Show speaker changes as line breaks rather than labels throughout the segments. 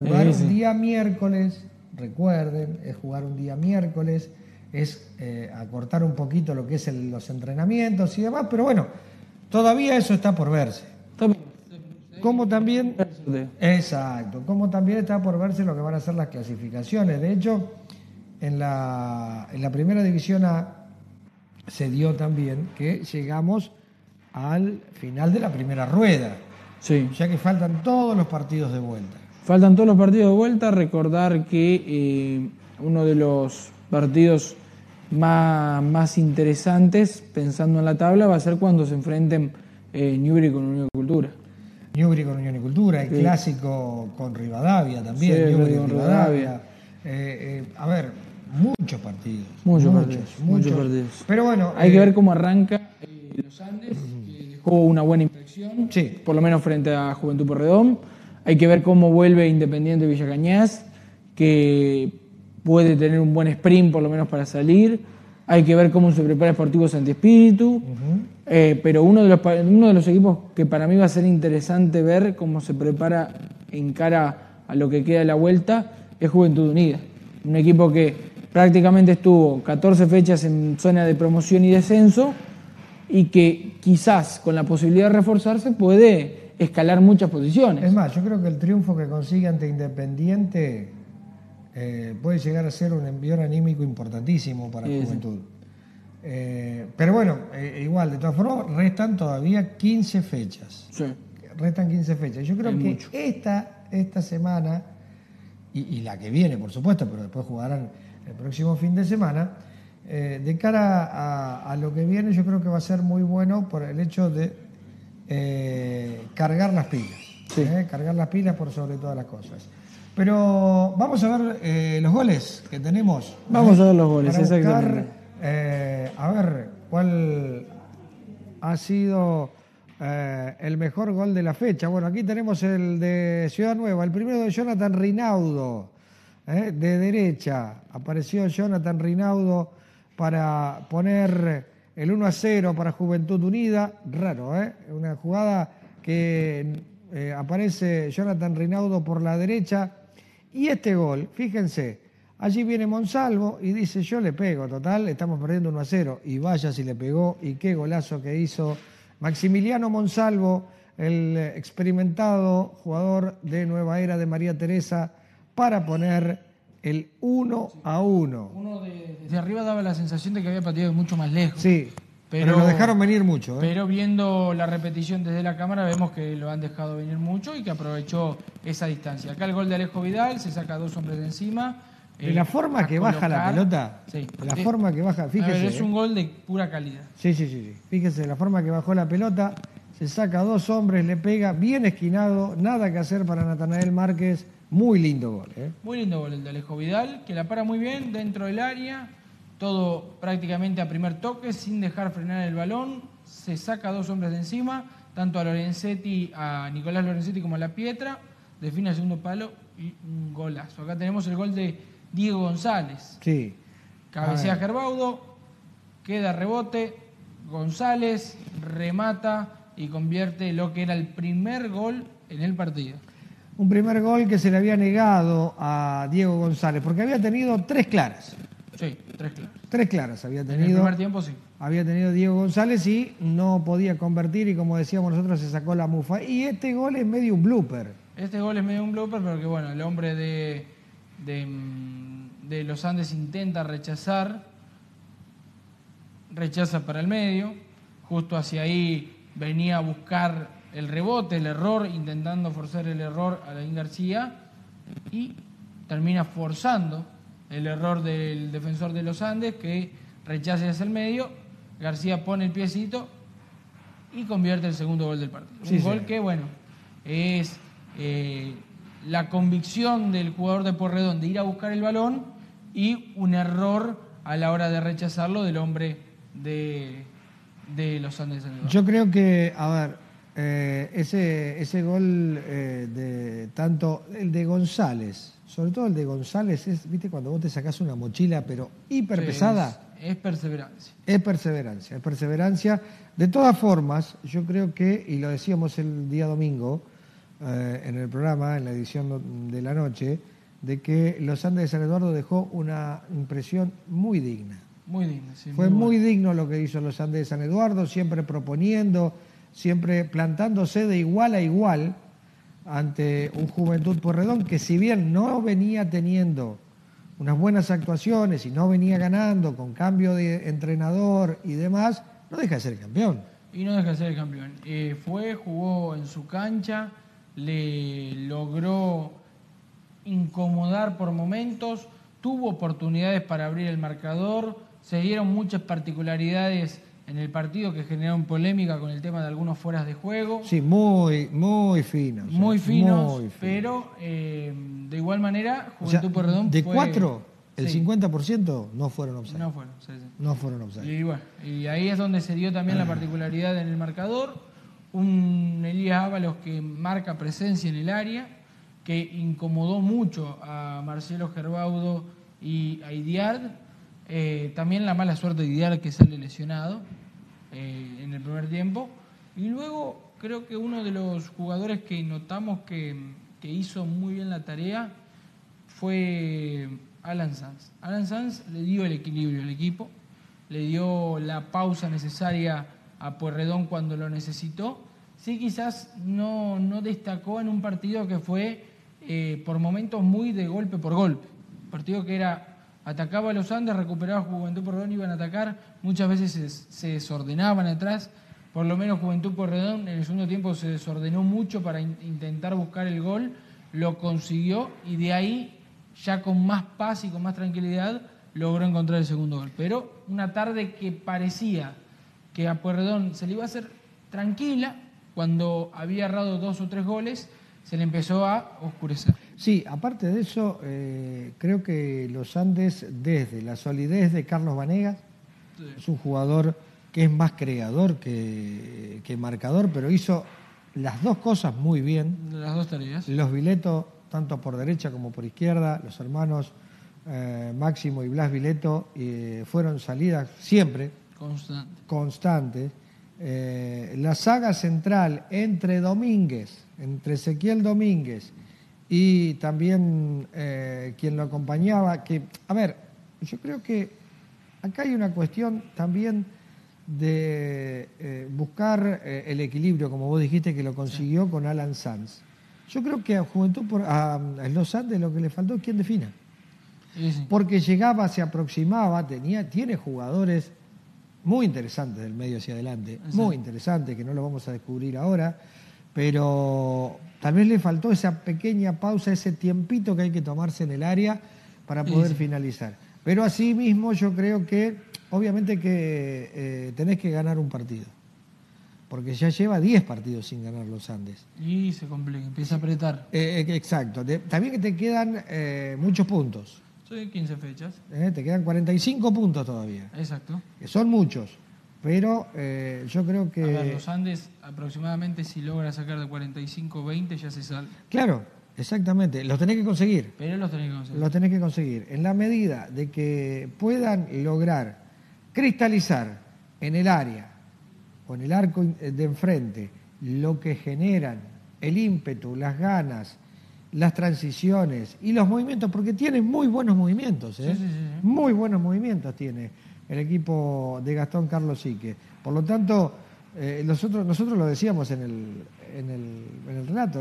Jugar un día miércoles, recuerden, es jugar un día miércoles, es eh, acortar un poquito lo que es el- los entrenamientos y demás, pero bueno, todavía eso está por verse. Como también, exacto, como también está por verse lo que van a ser las clasificaciones. De hecho, en la, en la primera división A se dio también que llegamos al final de la primera rueda,
Sí.
ya que faltan todos los partidos de vuelta.
Faltan todos los partidos de vuelta. Recordar que eh, uno de los partidos más, más interesantes, pensando en la tabla, va a ser cuando se enfrenten eh, con Unión de Cultura.
Newbery con Unión y Cultura, el
Sí.
clásico con Rivadavia también,
Sí, con
Rivadavia. Eh, eh, a ver, muchos partidos.
Muchos partidos, muchos partidos.
Pero bueno,
Hay que ver cómo arranca los Andes, que dejó una buena impresión,
Sí.
por lo menos frente a Juventud Porredón. Hay que ver cómo vuelve Independiente Villa Cañas, que puede tener un buen sprint por lo menos para salir. Hay que ver cómo se prepara Sportivo Santi Espíritu. Eh, pero uno de, los, uno de los equipos que para mí va a ser interesante ver cómo se prepara en cara a lo que queda de la vuelta es Juventud Unida. Un equipo que prácticamente estuvo 14 fechas en zona de promoción y descenso y que quizás con la posibilidad de reforzarse puede escalar muchas posiciones.
Es más, yo creo que el triunfo que consigue ante Independiente eh, puede llegar a ser un envión anímico importantísimo para
sí.
Juventud. Eh, pero bueno, eh, igual, de todas formas, restan todavía 15 fechas.
Sí.
Restan 15 fechas. Yo creo que
mucho.
esta, esta semana, y, y la que viene, por supuesto, pero después jugarán el próximo fin de semana, de cara a, a lo que viene, yo creo que va a ser muy bueno por el hecho de eh, cargar las pilas.
Sí.
eh, cargar las pilas por sobre todas las cosas. Pero vamos a ver eh, los goles que tenemos.
Vamos a ver los goles,
buscar,
exactamente.
a ver cuál ha sido el mejor gol de la fecha. Bueno, aquí tenemos el de Ciudad Nueva, el primero de Jonathan Rinaudo, de derecha. Apareció Jonathan Rinaudo para poner el 1 a 0 para Juventud Unida. Raro, ¿eh? Una jugada que eh, aparece Jonathan Rinaudo por la derecha. Y este gol, fíjense, allí viene Monsalvo y dice, yo le pego, total, estamos perdiendo 1 a 0. Y vaya si le pegó, y qué golazo que hizo Maximiliano Monsalvo, el experimentado jugador de Nueva Era de María Teresa, para poner el 1 a 1.
Uno de- desde arriba daba la sensación de que había pateado mucho más lejos.
Sí, pero,
Pero-
lo dejaron venir mucho. ¿eh?
Pero viendo la repetición desde la cámara vemos que lo han dejado venir mucho y que aprovechó esa distancia. Acá el gol de Alejo Vidal, se saca dos hombres de encima.
De
eh,
la forma
a
que baja la pelota,
Sí.
de la
Eh,
forma que baja, fíjese.
ver, es
¿eh?
un gol de pura calidad.
Sí, sí, sí, sí. Fíjese, la forma que bajó la pelota, se saca a dos hombres, le pega, bien esquinado, nada que hacer para Natanael Márquez. Muy lindo gol. ¿eh?
Muy lindo gol el de Alejo Vidal, que la para muy bien dentro del área, todo prácticamente a primer toque, sin dejar frenar el balón, se saca a dos hombres de encima, tanto a Lorenzetti, a Nicolás Lorenzetti como a La Pietra, define el segundo palo y un golazo. Acá tenemos el gol de Diego González.
Sí.
Cabecea. Gerbaudo, queda rebote, González remata y convierte lo que era el primer gol en el partido.
Un primer gol que se le había negado a Diego González, porque había tenido tres claras.
Sí, tres claros.
Tres claras había
En el
tenido.
primer tiempo sí.
Había tenido Diego González y no podía convertir y como decíamos nosotros se sacó la mufa. Y este gol es medio un blooper.
Este gol es medio un blooper, pero que bueno, el hombre de, de, de los Andes intenta rechazar, rechaza para el medio, justo hacia ahí venía a buscar el rebote, el error, intentando forzar el error a Alain García y termina forzando el error del defensor de los Andes que rechaza hacia el medio, García pone el piecito y convierte el segundo gol del partido.
Sí,
un gol
sí.
que, bueno, es eh, la convicción del jugador de Porredón de ir a buscar el balón y un error a la hora de rechazarlo del hombre de, de los Andes.
Yo creo que, a ver, eh, ese, ese gol eh, de tanto el de González, sobre todo el de González, es, viste, cuando vos te sacás una mochila, pero hiper pesada,
Es, es perseverancia.
es perseverancia, es perseverancia. De todas formas, yo creo que, y lo decíamos el día domingo, eh, en el programa, en la edición de la noche, de que los Andes de San Eduardo dejó una impresión muy digna.
Muy digna, sí.
Fue muy, digno lo que hizo los Andes de San Eduardo, siempre proponiendo, siempre plantándose de igual a igual ante un Juventud Porredón que si bien no venía teniendo unas buenas actuaciones y no venía ganando con cambio de entrenador y demás, no deja de ser campeón.
Y no deja de ser campeón. Eh, fue, jugó en su cancha, le logró incomodar por momentos, tuvo oportunidades para abrir el marcador, se dieron muchas particularidades en el partido que generaron polémica con el tema de algunos fueras de juego.
Sí, muy, muy finos.
Muy finos, pero eh, de igual manera, Juventud
o De cuatro, el 50% no fueron offside.
No fueron,
No fueron offside.
Y, y ahí es donde se dio también la particularidad en el marcador. Un Elías Ábalos que marca presencia en el área, que incomodó mucho a Marcelo Gerbaudo y a Idiard. Eh, también la mala suerte de Idiard que sale lesionado. Eh, en el primer tiempo. Y luego creo que uno de los jugadores que notamos que, hizo muy bien la tarea fue Alan Sanz. Alan Sanz le dio el equilibrio al equipo, le dio la pausa necesaria a Puerredón cuando lo necesitó. Sí, quizás no, no destacó en un partido que fue eh, por momentos muy de golpe por golpe. Partido que era atacaba a los Andes, recuperaba Juventud Porredón, iban a atacar, muchas veces se, desordenaban atrás, por lo menos Juventud Porredón en el segundo tiempo se desordenó mucho para intentar buscar el gol, lo consiguió y de ahí, ya con más paz y con más tranquilidad, logró encontrar el segundo gol. Pero una tarde que parecía que a Puerredón se le iba a hacer tranquila, cuando había errado dos o tres goles, se le empezó a oscurecer.
Sí, aparte de eso, eh, creo que los Andes, desde la solidez de Carlos Vanegas, es un jugador que es más creador que, marcador, pero hizo las dos cosas muy bien.
Las dos tareas.
Los Vileto, tanto por derecha como por izquierda, los hermanos eh, Máximo y Blas Vileto eh, fueron salidas siempre.
Constantes.
Constantes. la saga central entre Domínguez, entre Ezequiel Domínguez y también eh, quien lo acompañaba, que, a ver, yo creo que acá hay una cuestión también de eh, buscar eh, el equilibrio, como vos dijiste que lo consiguió con Alan Sanz. Yo creo que a Juventud, por, a, Los Andes lo que le faltó es quien defina. Porque llegaba, se aproximaba, tenía, tiene jugadores muy interesantes del medio hacia adelante, muy interesantes, que no lo vamos a descubrir ahora, pero Tal vez le faltó esa pequeña pausa, ese tiempito que hay que tomarse en el área para poder finalizar. Pero así mismo yo creo que, obviamente que eh, tenés que ganar un partido. Porque ya lleva 10 partidos sin ganar los Andes.
Y se complica, empieza a apretar.
Eh, eh, exacto. también que te quedan muchos puntos.
Sí, 15 fechas.
te quedan 45 puntos todavía.
Exacto.
Que son muchos. Pero eh, yo creo que...
A ver, los Andes aproximadamente si logra sacar de 45 20 ya se sale.
Claro, exactamente. Los tenés que conseguir.
Pero los tenés que conseguir.
Los tenés que conseguir. En la medida de que puedan lograr cristalizar en el área o en el arco de enfrente lo que generan el ímpetu, las ganas, las transiciones y los movimientos, porque tienen muy buenos movimientos, ¿eh? muy buenos movimientos tiene el equipo de Gastón Carlos Sique. Por lo tanto, eh, nosotros, nosotros lo decíamos en el, en el, en el relato,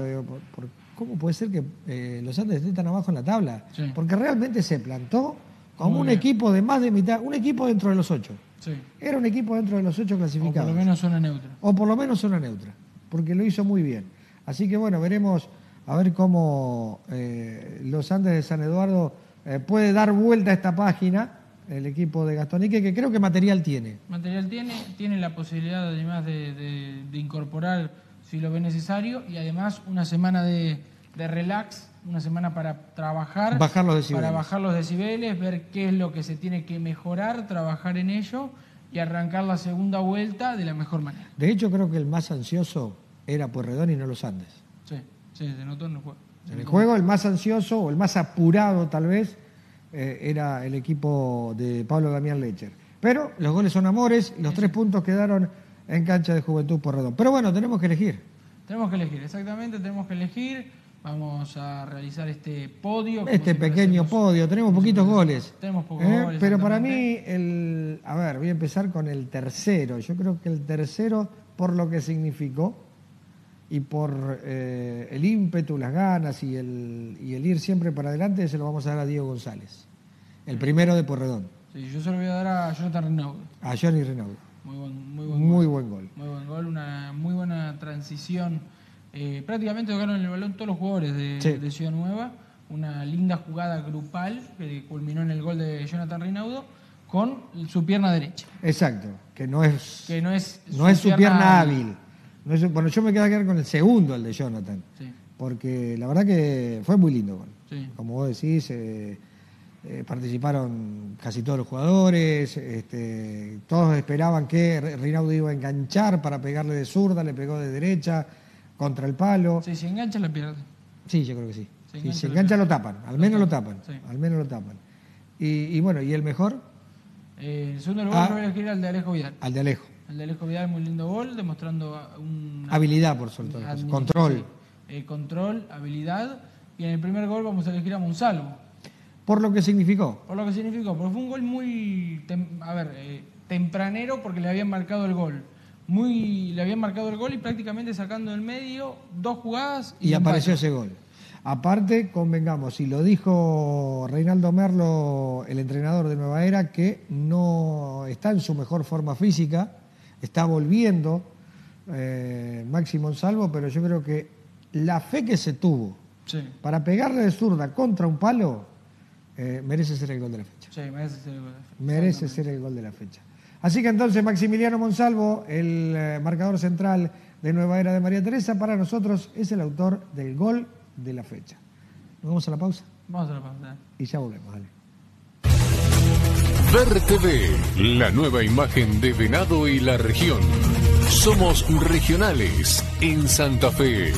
¿cómo puede ser que eh, los Andes estén tan abajo en la tabla? Porque realmente se plantó como un equipo de más de mitad, un equipo dentro de los ocho. Era un equipo dentro de los ocho clasificados.
O por lo menos zona neutra.
O por lo menos zona neutra, porque lo hizo muy bien. Así que bueno, veremos a ver cómo eh, los Andes de San Eduardo puede dar vuelta a esta página el equipo de Gastonique, que creo que material tiene.
Material tiene, tiene la posibilidad además de, incorporar si lo ve necesario y además una semana de, relax, una semana para trabajar,
bajar los decibeles.
para bajar los decibeles, ver qué es lo que se tiene que mejorar, trabajar en ello y arrancar la segunda vuelta de la mejor manera.
De hecho, creo que el más ansioso era Puerredón y no los Andes.
Sí, sí, se notó en el juego.
En el juego el más ansioso o el más apurado tal vez eh, era el equipo de Pablo Damián Lecher. Pero los goles son amores, los tres puntos quedaron en cancha de Juventud por Redón. Pero bueno, tenemos que elegir.
Tenemos que elegir, exactamente, tenemos que elegir. Vamos a realizar este podio.
Este pequeño
hacemos.
podio, tenemos poquitos goles.
Tenemos pocos
¿eh?
goles,
Pero para mí, el, a ver, voy a empezar con el tercero. Yo creo que el tercero, por lo que significó y por eh, el ímpetu, las ganas y el, y el ir siempre para adelante, se lo vamos a dar a Diego González. El primero de Porredón,
Sí, yo se lo voy a dar a Jonathan Rinaldo.
a Johnny Renaud.
Muy buen, muy buen
Muy
gol.
buen gol.
Muy buen gol, una muy buena transición. Eh, prácticamente tocaron el balón todos los jugadores de,
Sí.
de Ciudad Nueva. Una linda jugada grupal que culminó en el gol de Jonathan Rinaudo con su pierna derecha.
Exacto, que no es,
Que no es,
no es su pierna hábil. No bueno, yo me quedo a quedar con el segundo, el de Jonathan.
Sí,
porque la verdad que fue muy lindo.
Sí.
Como vos decís, eh, eh, participaron casi todos los jugadores, este, todos esperaban que Rinaldo iba a enganchar para pegarle de zurda, le pegó de derecha contra el palo. Sí,
sí, si engancha la pierde.
yo creo que sí. Si
engancha
engancha lo tapan, al menos lo tapan,
Sí.
al menos lo tapan. Y, y bueno, ¿y el mejor?
Eh, el segundo lugar
Ah.
lo voy a elegir al de Alejo Vidal.
Al de Alejo.
El de Alejo Vidal, muy lindo gol, demostrando un
Habilidad, por.
Admi-
Control.
eh, control, habilidad. Y en el primer gol vamos a elegir a Monsalvo.
Por lo que significó.
Por lo que significó, porque fue un gol muy, a ver, eh, tempranero porque le habían marcado el gol. Muy, le habían marcado el gol y prácticamente sacando del medio dos jugadas
y apareció
empate.
ese gol. Aparte, convengamos, y lo dijo Reinaldo Merlo, el entrenador de Nueva Era, que no está en su mejor forma física, está volviendo eh, Maxi Monsalvo, pero yo creo que la fe que se tuvo
Sí,
para pegarle de zurda contra un palo eh, merece ser el gol de la fecha.
sí, merece ser el gol.
Merece ser el gol de la fecha. Así que entonces Maximiliano Monsalvo, el eh, marcador central de Nueva Era de María Teresa, para nosotros es el autor del gol de la fecha. Nos vamos a la pausa
Vamos a la pausa.
y ya volvemos. Dale.
Ver TV, la nueva imagen de Venado y la región. Somos regionales en Santa Fe.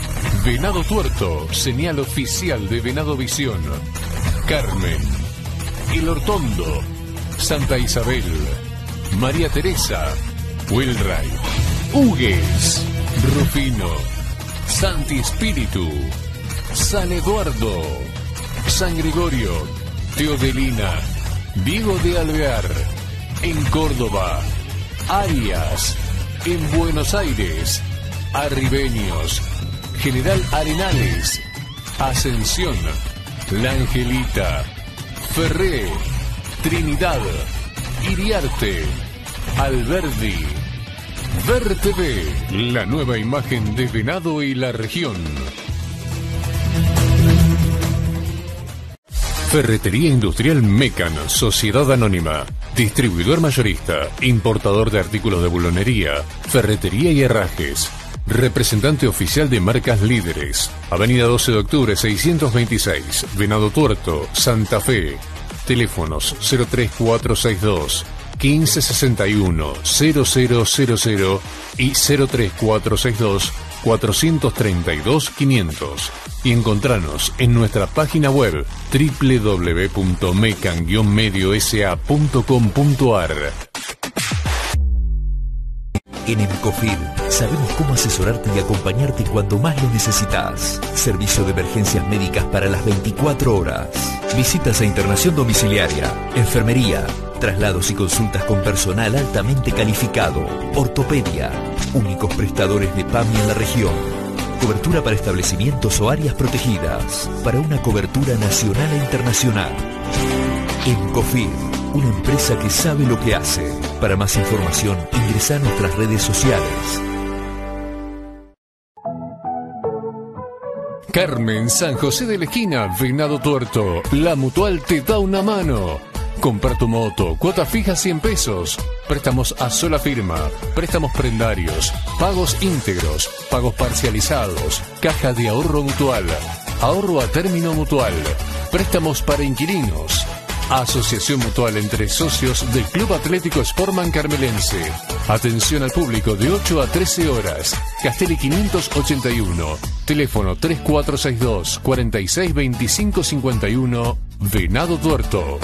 Venado Tuerto, señal oficial de Venado Visión. Carmen, El Hortondo, Santa Isabel, María Teresa, Wilray, Hugues, Rufino, Santi Espíritu, San Eduardo, San Gregorio, Teodelina, Diego de Alvear, en Córdoba, Arias, en Buenos Aires, Arribeños, General Arenales, Ascensión, La Angelita, Ferré, Trinidad, Iriarte, Alberdi. Ver la nueva imagen de Venado y la región. Ferretería Industrial Mecan, Sociedad Anónima. Distribuidor mayorista, importador de artículos de bulonería, ferretería y herrajes. Representante oficial de marcas líderes. Avenida 12 de octubre 626, Venado Tuerto, Santa Fe. Teléfonos 03462 1561 0000 y 03462 432 500 y encontranos en nuestra página web www.mecan-mediosa.com.ar
En Emcofil sabemos cómo asesorarte y acompañarte cuando más lo necesitas. Servicio de emergencias médicas para las 24 horas. Visitas a internación domiciliaria, enfermería, traslados y consultas con personal altamente calificado, ortopedia, únicos prestadores de PAMI en la región. Cobertura para establecimientos o áreas protegidas, para una cobertura nacional e internacional. Encofin, una empresa que sabe lo que hace. Para más información, ingresa a nuestras redes sociales.
Carmen San José de la Esquina, Venado Tuerto. La Mutual te da una mano. Comprar tu moto, cuota fija 100 pesos. Préstamos a sola firma, préstamos prendarios, pagos íntegros, pagos parcializados, caja de ahorro mutual, ahorro a término mutual, préstamos para inquilinos. Asociación Mutual entre socios del Club Atlético Sportman Carmelense. Atención al público de 8 a 13 horas. Castelli 581. Teléfono 3462 462551. Venado Tuerto.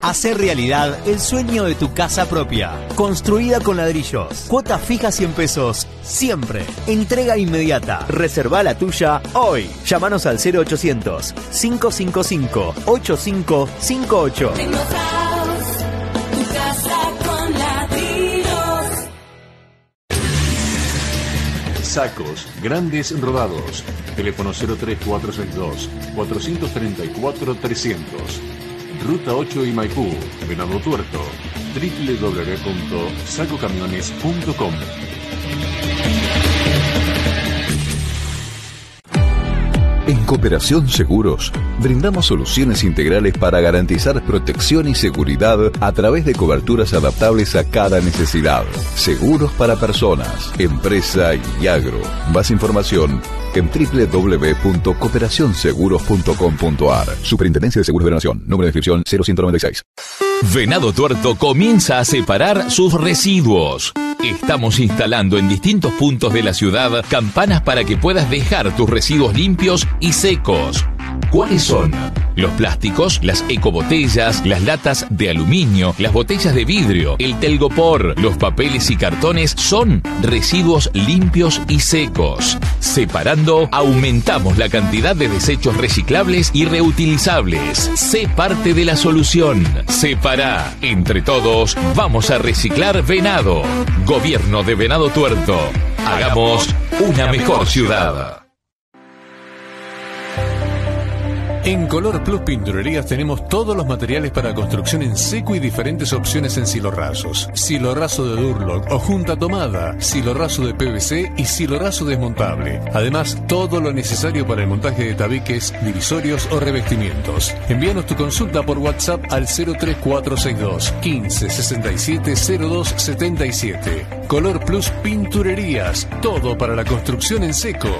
Hacer realidad el sueño de tu casa propia. Construida con ladrillos. Cuota fija 100 pesos. Siempre. Entrega inmediata. Reserva la tuya hoy. Llámanos al 0800 555 8558.
tu casa con ladrillos.
Sacos, grandes rodados. Teléfono 03462 434 300. Ruta 8 y Maipú, Venado Tuerto. www.sacocamiones.com
En Cooperación Seguros, brindamos soluciones integrales para garantizar protección y seguridad a través de coberturas adaptables a cada necesidad. Seguros para personas, empresa y agro. Más información en www.cooperacionseguros.com.ar. Superintendencia de Seguros de la Nación. Número de inscripción 0196.
Venado Tuerto comienza a separar sus residuos. Estamos instalando en distintos puntos de la ciudad campanas para que puedas dejar tus residuos limpios y secos. ¿Cuáles son? Los plásticos, las ecobotellas, las latas de aluminio, las botellas de vidrio, el telgopor, los papeles y cartones son residuos limpios y secos. Separando, aumentamos la cantidad de desechos reciclables y reutilizables. Sé parte de la solución. Separa. Entre todos, vamos a reciclar venado. Gobierno de Venado Tuerto. Hagamos una mejor ciudad.
En Color Plus Pinturerías tenemos todos los materiales para construcción en seco y diferentes opciones en silo rasos. Silo raso de Durlock o junta tomada, silo raso de PVC y silo raso desmontable. Además, todo lo necesario para el montaje de tabiques, divisorios o revestimientos. Envíanos tu consulta por WhatsApp al 03462 15 67 02 77. Color Plus Pinturerías, todo para la construcción en seco.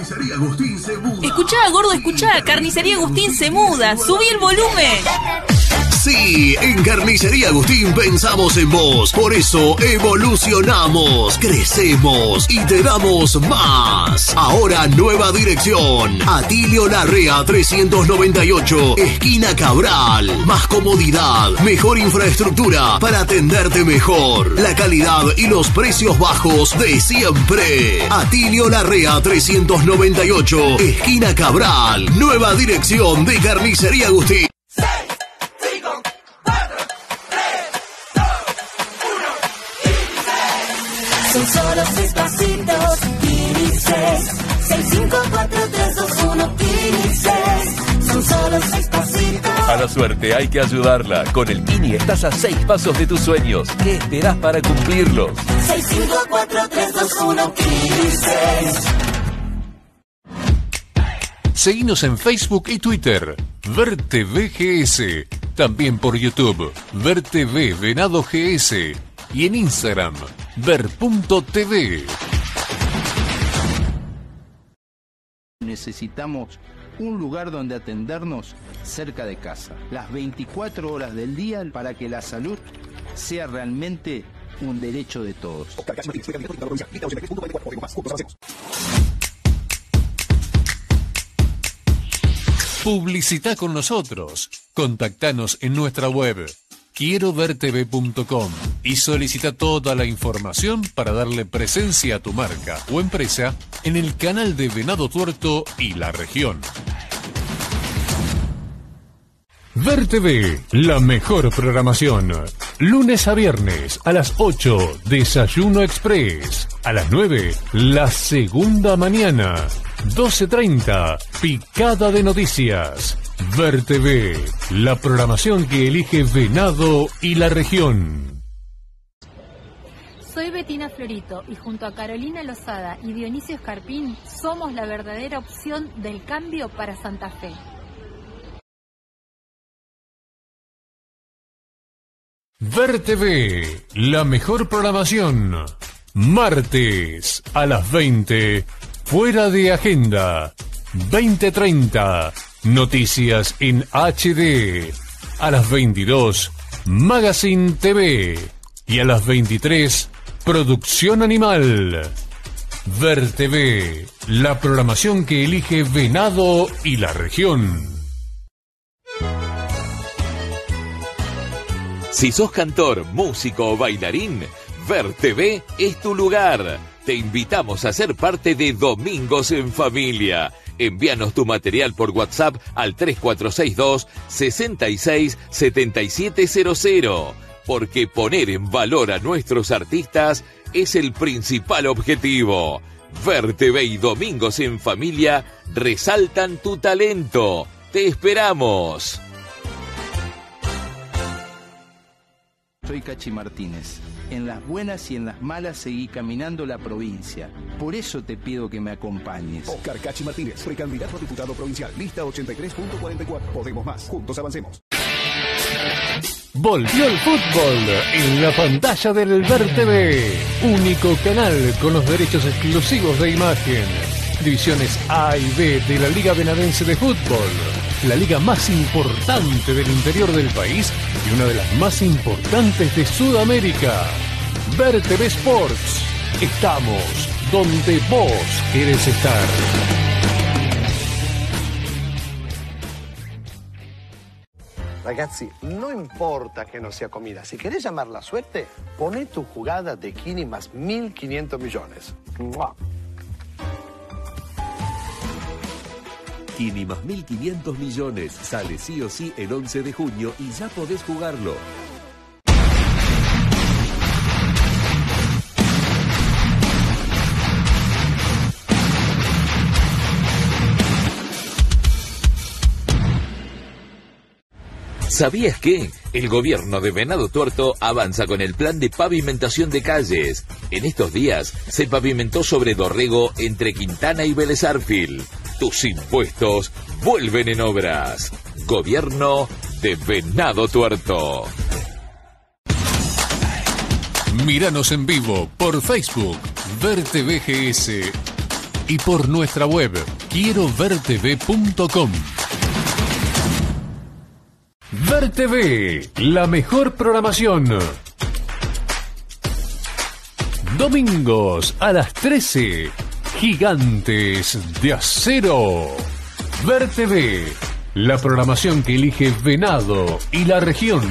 Carnicería Agustín se muda.
Escuchá, gordo, escuchá. Carnicería Agustín se muda. Subí el volumen.
Sí, en Carnicería Agustín pensamos en vos. Por eso evolucionamos, crecemos y te damos más. Ahora nueva dirección. Atilio Larrea 398, esquina Cabral. Más comodidad, mejor infraestructura para atenderte mejor. La calidad y los precios bajos de siempre. Atilio Larrea 398, esquina Cabral. Nueva dirección de Carnicería Agustín.
A la suerte hay que ayudarla. Con el Kini estás a seis pasos de tus sueños. ¿Qué esperas para cumplirlos?
6,
Seguimos en Facebook y Twitter. Verte VGS. También por YouTube. Verte Y en Instagram. Ver.tv.
Necesitamos un lugar donde atendernos cerca de casa, las 24 horas del día para que la salud sea realmente un derecho de todos.
Publicita con nosotros. Contactanos en nuestra web quiero vertv.com y solicita toda la información para darle presencia a tu marca o empresa en el canal de Venado Tuerto y la región. Ver TV, la mejor programación. Lunes a viernes a las 8, Desayuno Express. A las 9, la segunda mañana. 12.30, Picada de Noticias. Ver TV, la programación que elige Venado y la región.
Soy Betina Florito y junto a Carolina Lozada y Dionisio Escarpín somos la verdadera opción del cambio para Santa Fe.
Ver TV, la mejor programación. Martes a las 20, fuera de agenda. 2030, noticias en HD. A las 22, Magazine TV. Y a las 23, Producción Animal. Ver TV, la programación que elige Venado y la región.
Si sos cantor, músico o bailarín, Ver TV es tu lugar. Te invitamos a ser parte de Domingos en Familia. Envíanos tu material por WhatsApp al 3462 66 7700. Porque poner en valor a nuestros artistas es el principal objetivo. Ver TV y Domingos en Familia resaltan tu talento. Te esperamos.
Soy Cachi Martínez. En las buenas y en las malas seguí caminando la provincia. Por eso te pido que me acompañes.
Oscar Cachi Martínez, precandidato a diputado provincial, lista 83.44. Podemos más. Juntos avancemos.
Volvió el fútbol en la pantalla del Ver TV. Único canal con los derechos exclusivos de imagen. Divisiones A y B de la Liga Benadense de Fútbol. La liga más importante del interior del país y una de las más importantes de Sudamérica. Ver TV Sports. Estamos donde vos querés estar.
Ragazzi, no importa que no sea comida, si querés llamar la suerte, poné tu jugada de Kini más 1.500 millones. ¡Mua!
Kini más 1.500 millones sale sí o sí el 11 de junio y ya podés jugarlo.
¿Sabías que? El gobierno de Venado Tuerto avanza con el plan de pavimentación de calles. En estos días se pavimentó sobre Dorrego entre Quintana y Vélez Arfil. Tus impuestos vuelven en obras. Gobierno de Venado Tuerto.
Míranos en vivo por Facebook, Ver TV GS y por nuestra web, quiero vertv.com. Ver TV, la mejor programación. Domingos a las 13, Gigantes de Acero. Ver TV, la programación que elige Venado y la región.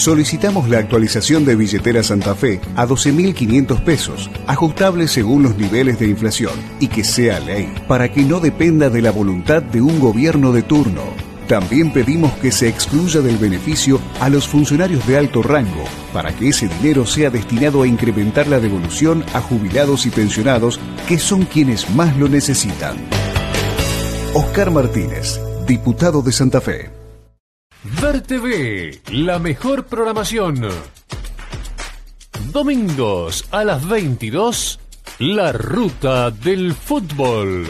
Solicitamos la actualización de billetera Santa Fe a 12.500 pesos, ajustable según los niveles de inflación, y que sea ley, para que no dependa de la voluntad de un gobierno de turno. También pedimos que se excluya del beneficio a los funcionarios de alto rango, para que ese dinero sea destinado a incrementar la devolución a jubilados y pensionados, que son quienes más lo necesitan. Oscar Martínez, diputado de Santa Fe.
Ver TV, la mejor programación. Domingos a las 22, la ruta del fútbol.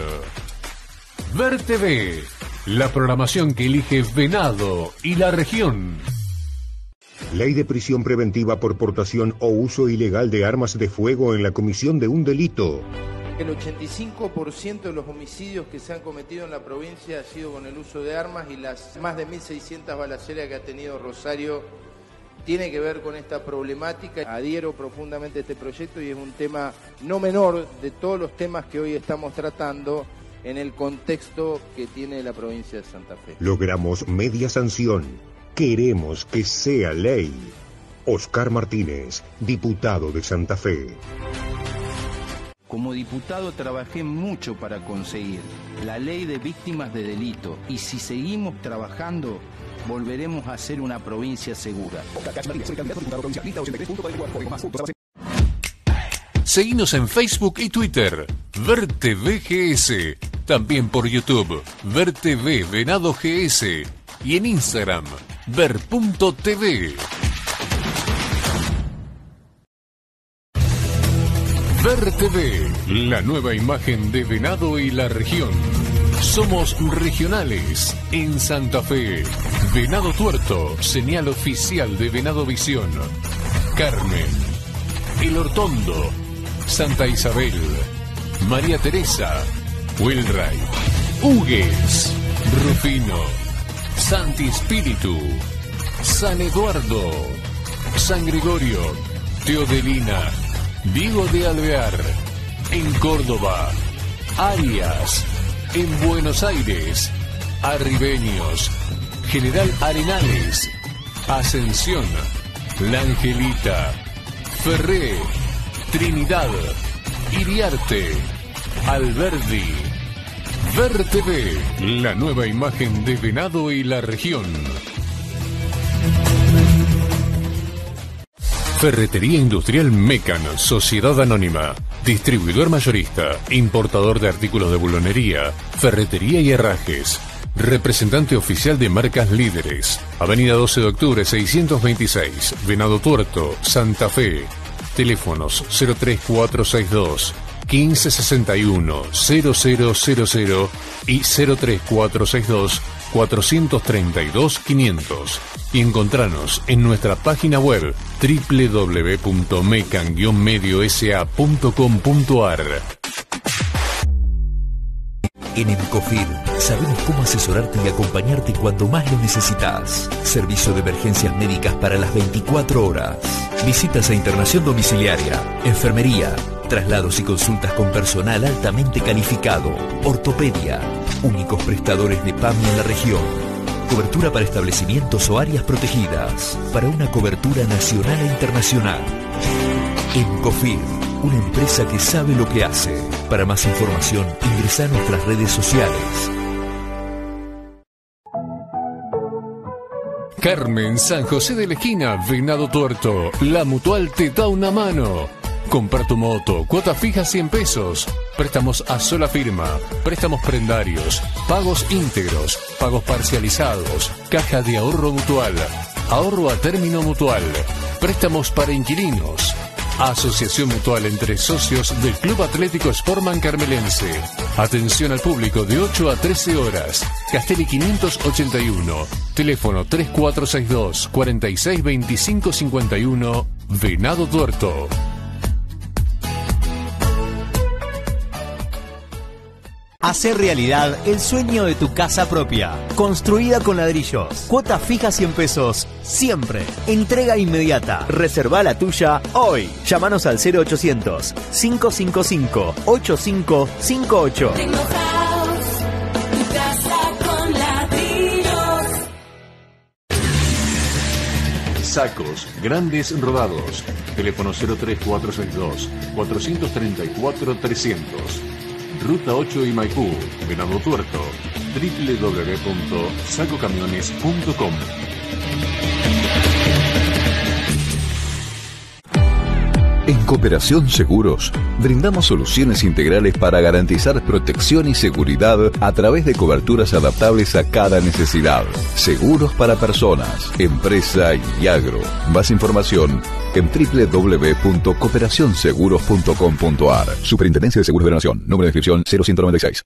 Ver TV, la programación que elige Venado y la región.
Ley de prisión preventiva por portación o uso ilegal de armas de fuego en la comisión de un delito.
El 85% de los homicidios que se han cometido en la provincia ha sido con el uso de armas y las más de 1.600 balaceras que ha tenido Rosario tiene que ver con esta problemática. Adhiero profundamente a este proyecto y es un tema no menor de todos los temas que hoy estamos tratando en el contexto que tiene la provincia de Santa Fe.
Logramos media sanción. Queremos que sea ley. Oscar Martínez, diputado de Santa Fe.
Como diputado trabajé mucho para conseguir la ley de víctimas de delito y si seguimos trabajando volveremos a ser una provincia segura.
Seguinos en Facebook y Twitter, Ver TV GS, también por YouTube, Ver TV Venado GS y en Instagram, ver.tv. Ver TV, la nueva imagen de Venado y la región. Somos regionales en Santa Fe. Venado Tuerto, señal oficial de Venado Visión. Carmen, El Hortondo, Santa Isabel, María Teresa, Wilray, Hugues, Rufino, Santi Espíritu, San Eduardo, San Gregorio, Teodelina, Diego de Alvear. En Córdoba. Arias. En Buenos Aires. Arribeños. General Arenales. Ascensión. La Angelita. Ferré. Trinidad. Iriarte. Alberdi. Ver la nueva imagen de Venado y la región. Ferretería Industrial Mecan, Sociedad Anónima. Distribuidor mayorista, importador de artículos de bulonería, ferretería y herrajes. Representante oficial de marcas líderes. Avenida 12 de octubre 626, Venado Tuerto, Santa Fe. Teléfonos 03462 1561 0000 y 03462 432 500 y encontranos en nuestra página web www.mecan-mediosa.com.ar
En Emcofir sabemos cómo asesorarte y acompañarte cuando más lo necesitas. Servicio de emergencias médicas para las 24 horas. Visitas a internación domiciliaria, enfermería, traslados y consultas con personal altamente calificado, ortopedia, únicos prestadores de PAMI en la región. Cobertura para establecimientos o áreas protegidas, para una cobertura nacional e internacional. Encofir, una empresa que sabe lo que hace. Para más información, ingresa a nuestras redes sociales.
Carmen San José de la Venado Tuerto. La Mutual te da una mano. Comprar tu moto, cuota fija 100 pesos. Préstamos a sola firma, préstamos prendarios, pagos íntegros, pagos parcializados, caja de ahorro mutual, ahorro a término mutual, préstamos para inquilinos. Asociación Mutual entre socios del Club Atlético Sportman Carmelense. Atención al público de 8 a 13 horas. Castelli 581. Teléfono 3462 462551 Venado Tuerto.
Hacer realidad el sueño de tu casa propia. Construida con ladrillos. Cuota fija 100 pesos. Siempre. Entrega inmediata. Reserva la tuya hoy. Llámanos al 0800 555 8558.
Tengo house, tu casa con ladrillos.
Sacos, grandes rodados. Teléfono 03462 434 300. Ruta 8 y Maipú, Venado Tuerto. www.sacocamiones.com
En Cooperación Seguros, brindamos soluciones integrales para garantizar protección y seguridad a través de coberturas adaptables a cada necesidad. Seguros para personas, empresa y agro. Más información en www.cooperacionseguros.com.ar. Superintendencia de Seguros de la Nación. Número de inscripción 0196.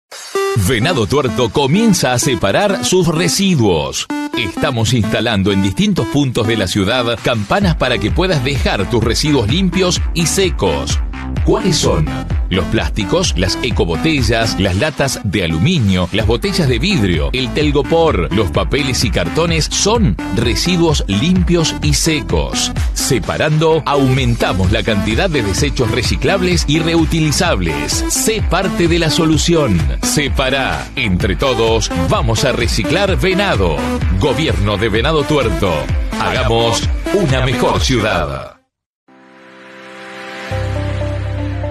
Venado Tuerto comienza a separar sus residuos. Estamos instalando en distintos puntos de la ciudad campanas para que puedas dejar tus residuos limpios y secos. ¿Cuáles son? Los plásticos, las ecobotellas, las latas de aluminio, las botellas de vidrio, el telgopor, los papeles y cartones son residuos limpios y secos. Separando, aumentamos la cantidad de desechos reciclables y reutilizables. Sé parte de la solución. Separa. Entre todos, vamos a reciclar venado. Gobierno de Venado Tuerto. Hagamos una mejor ciudad.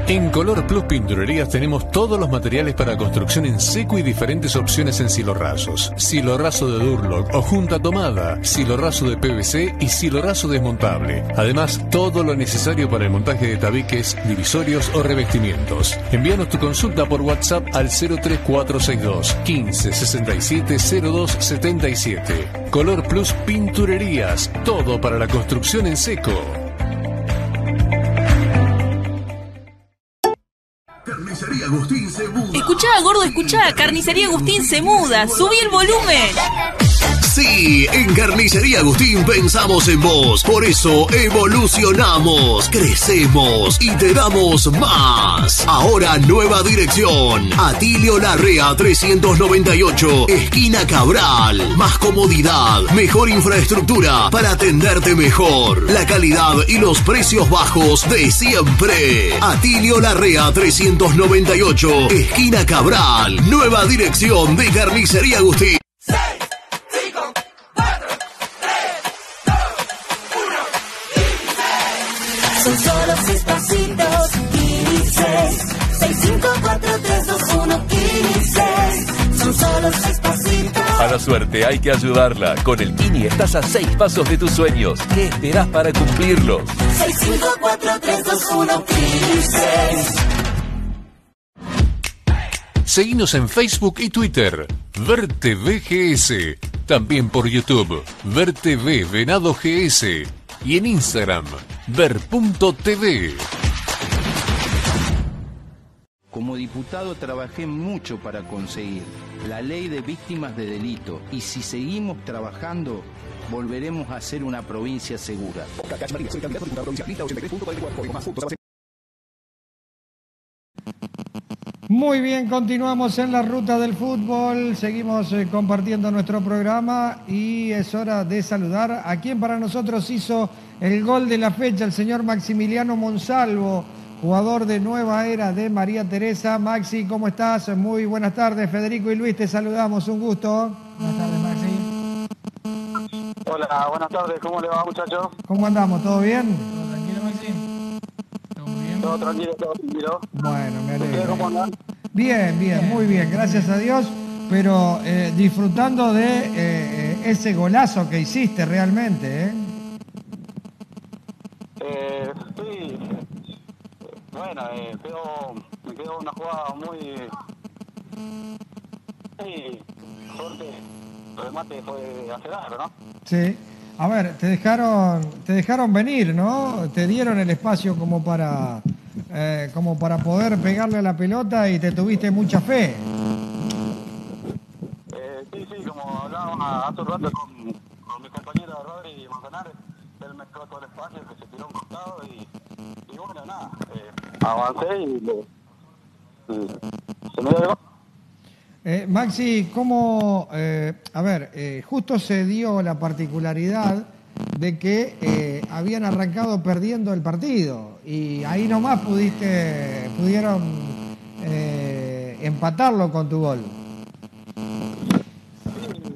En Color Plus Pinturerías tenemos todos los materiales para construcción en seco y diferentes opciones en silo rasos. Silo raso de Durlock o junta tomada, silo raso de PVC y silo raso desmontable. Además, todo lo necesario para el montaje de tabiques, divisorios o revestimientos. Envíanos tu consulta por WhatsApp al 03462 15 67 02 77. Color Plus Pinturerías, todo para la construcción en seco.
Carnicería.
Escuchá, gordo, escuchá. Carnicería Agustín se muda. Subí el volumen.
Sí, en Carnicería Agustín pensamos en vos. Por eso evolucionamos, crecemos y te damos más. Ahora nueva dirección. Atilio Larrea 398, esquina Cabral. Más comodidad, mejor infraestructura para atenderte mejor. La calidad y los precios bajos de siempre. Atilio Larrea 398, esquina Cabral. Nueva dirección de Carnicería Agustín.
A la suerte hay que ayudarla. Con el Kini estás a seis pasos de tus sueños. ¿Qué esperás para cumplirlos?
654321 Kirises.
Seguinos en Facebook y Twitter. Verte VGS. También por YouTube. Verte V Venado GS. Y en Instagram. Ver.tv.
Como diputado trabajé mucho para conseguir la ley de víctimas de delito y si seguimos trabajando volveremos a ser una provincia segura.
Muy bien, continuamos en la ruta del fútbol, seguimos eh, compartiendo nuestro programa y es hora de saludar a quien para nosotros hizo el gol de la fecha, el señor Maximiliano Monsalvo, jugador de nueva era de María Teresa. Maxi, ¿cómo estás? Muy buenas tardes, Federico y Luis, te saludamos, un gusto. Buenas tardes, Maxi.
Hola, buenas tardes, ¿cómo le va muchachos?
¿Cómo andamos? ¿Todo bien?
Todo tranquilo, todo tranquilo.
Bueno, me
¿Ustedes
alegro.
cómo andan?
Bien, bien, muy bien, gracias a Dios, pero eh, disfrutando de eh, eh, ese golazo que hiciste realmente. Eh,
sí, bueno, eh, quedó, me quedó una jugada muy... Sí, suerte, el remate fue hace largo, ¿no?
Sí. A ver, te dejaron, te dejaron venir, ¿no? Te dieron el espacio como para, eh, como para poder pegarle a la pelota y te tuviste mucha fe.
Eh, sí, sí, como hablaba hace un rato con, con mi compañero Rodri Manzanares, él me todo el espacio, que se tiró un costado y, y bueno, nada, eh, avancé y, le- y se me dio.
Eh, Maxi, ¿cómo, eh, a ver, eh, justo se dio la particularidad de que eh, habían arrancado perdiendo el partido y ahí nomás pudiste, pudieron eh, empatarlo con tu gol.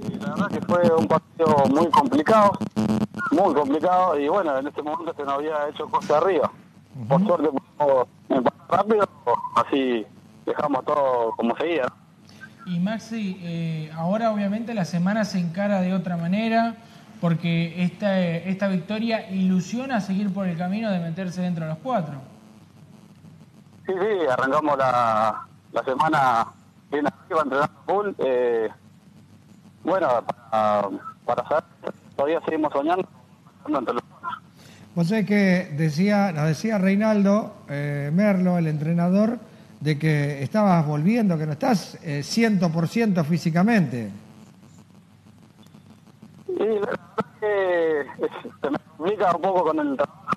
Y la verdad que fue un partido muy complicado, muy complicado y bueno, en este momento se nos había hecho costa arriba. Por suerte pudimos rápido, así dejamos todo como seguía.
Y Maxi, eh, ahora obviamente la semana se encara de otra manera, porque esta, esta victoria ilusiona seguir por el camino de meterse dentro de los cuatro.
Sí, sí, arrancamos la, la semana bien arriba entrenando full. Eh, bueno, para, para saber, todavía seguimos soñando. entre los-
Vos sabés que decía, nos decía Reinaldo eh, Merlo, el entrenador, de que estabas volviendo, que no estás eh, 100% físicamente.
Y la verdad que se me complica un poco con el trabajo.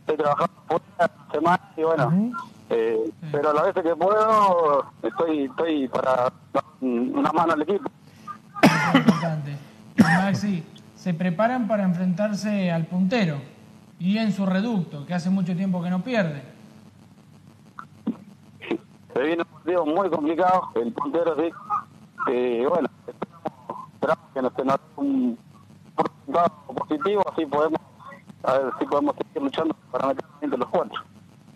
Estoy trabajando fuera la semana y bueno, eh, pero a la vez que puedo, estoy, estoy para dar un- una mano al equipo.
Es importante. Maxi, se preparan para enfrentarse al puntero y en su reducto, que hace mucho tiempo que no pierde.
Se viene un partido muy complicado, el puntero sí. Bueno, esperamos, esperamos que nos tenga un resultado positivo, así podemos, a ver si podemos seguir luchando para meter entre los cuatro.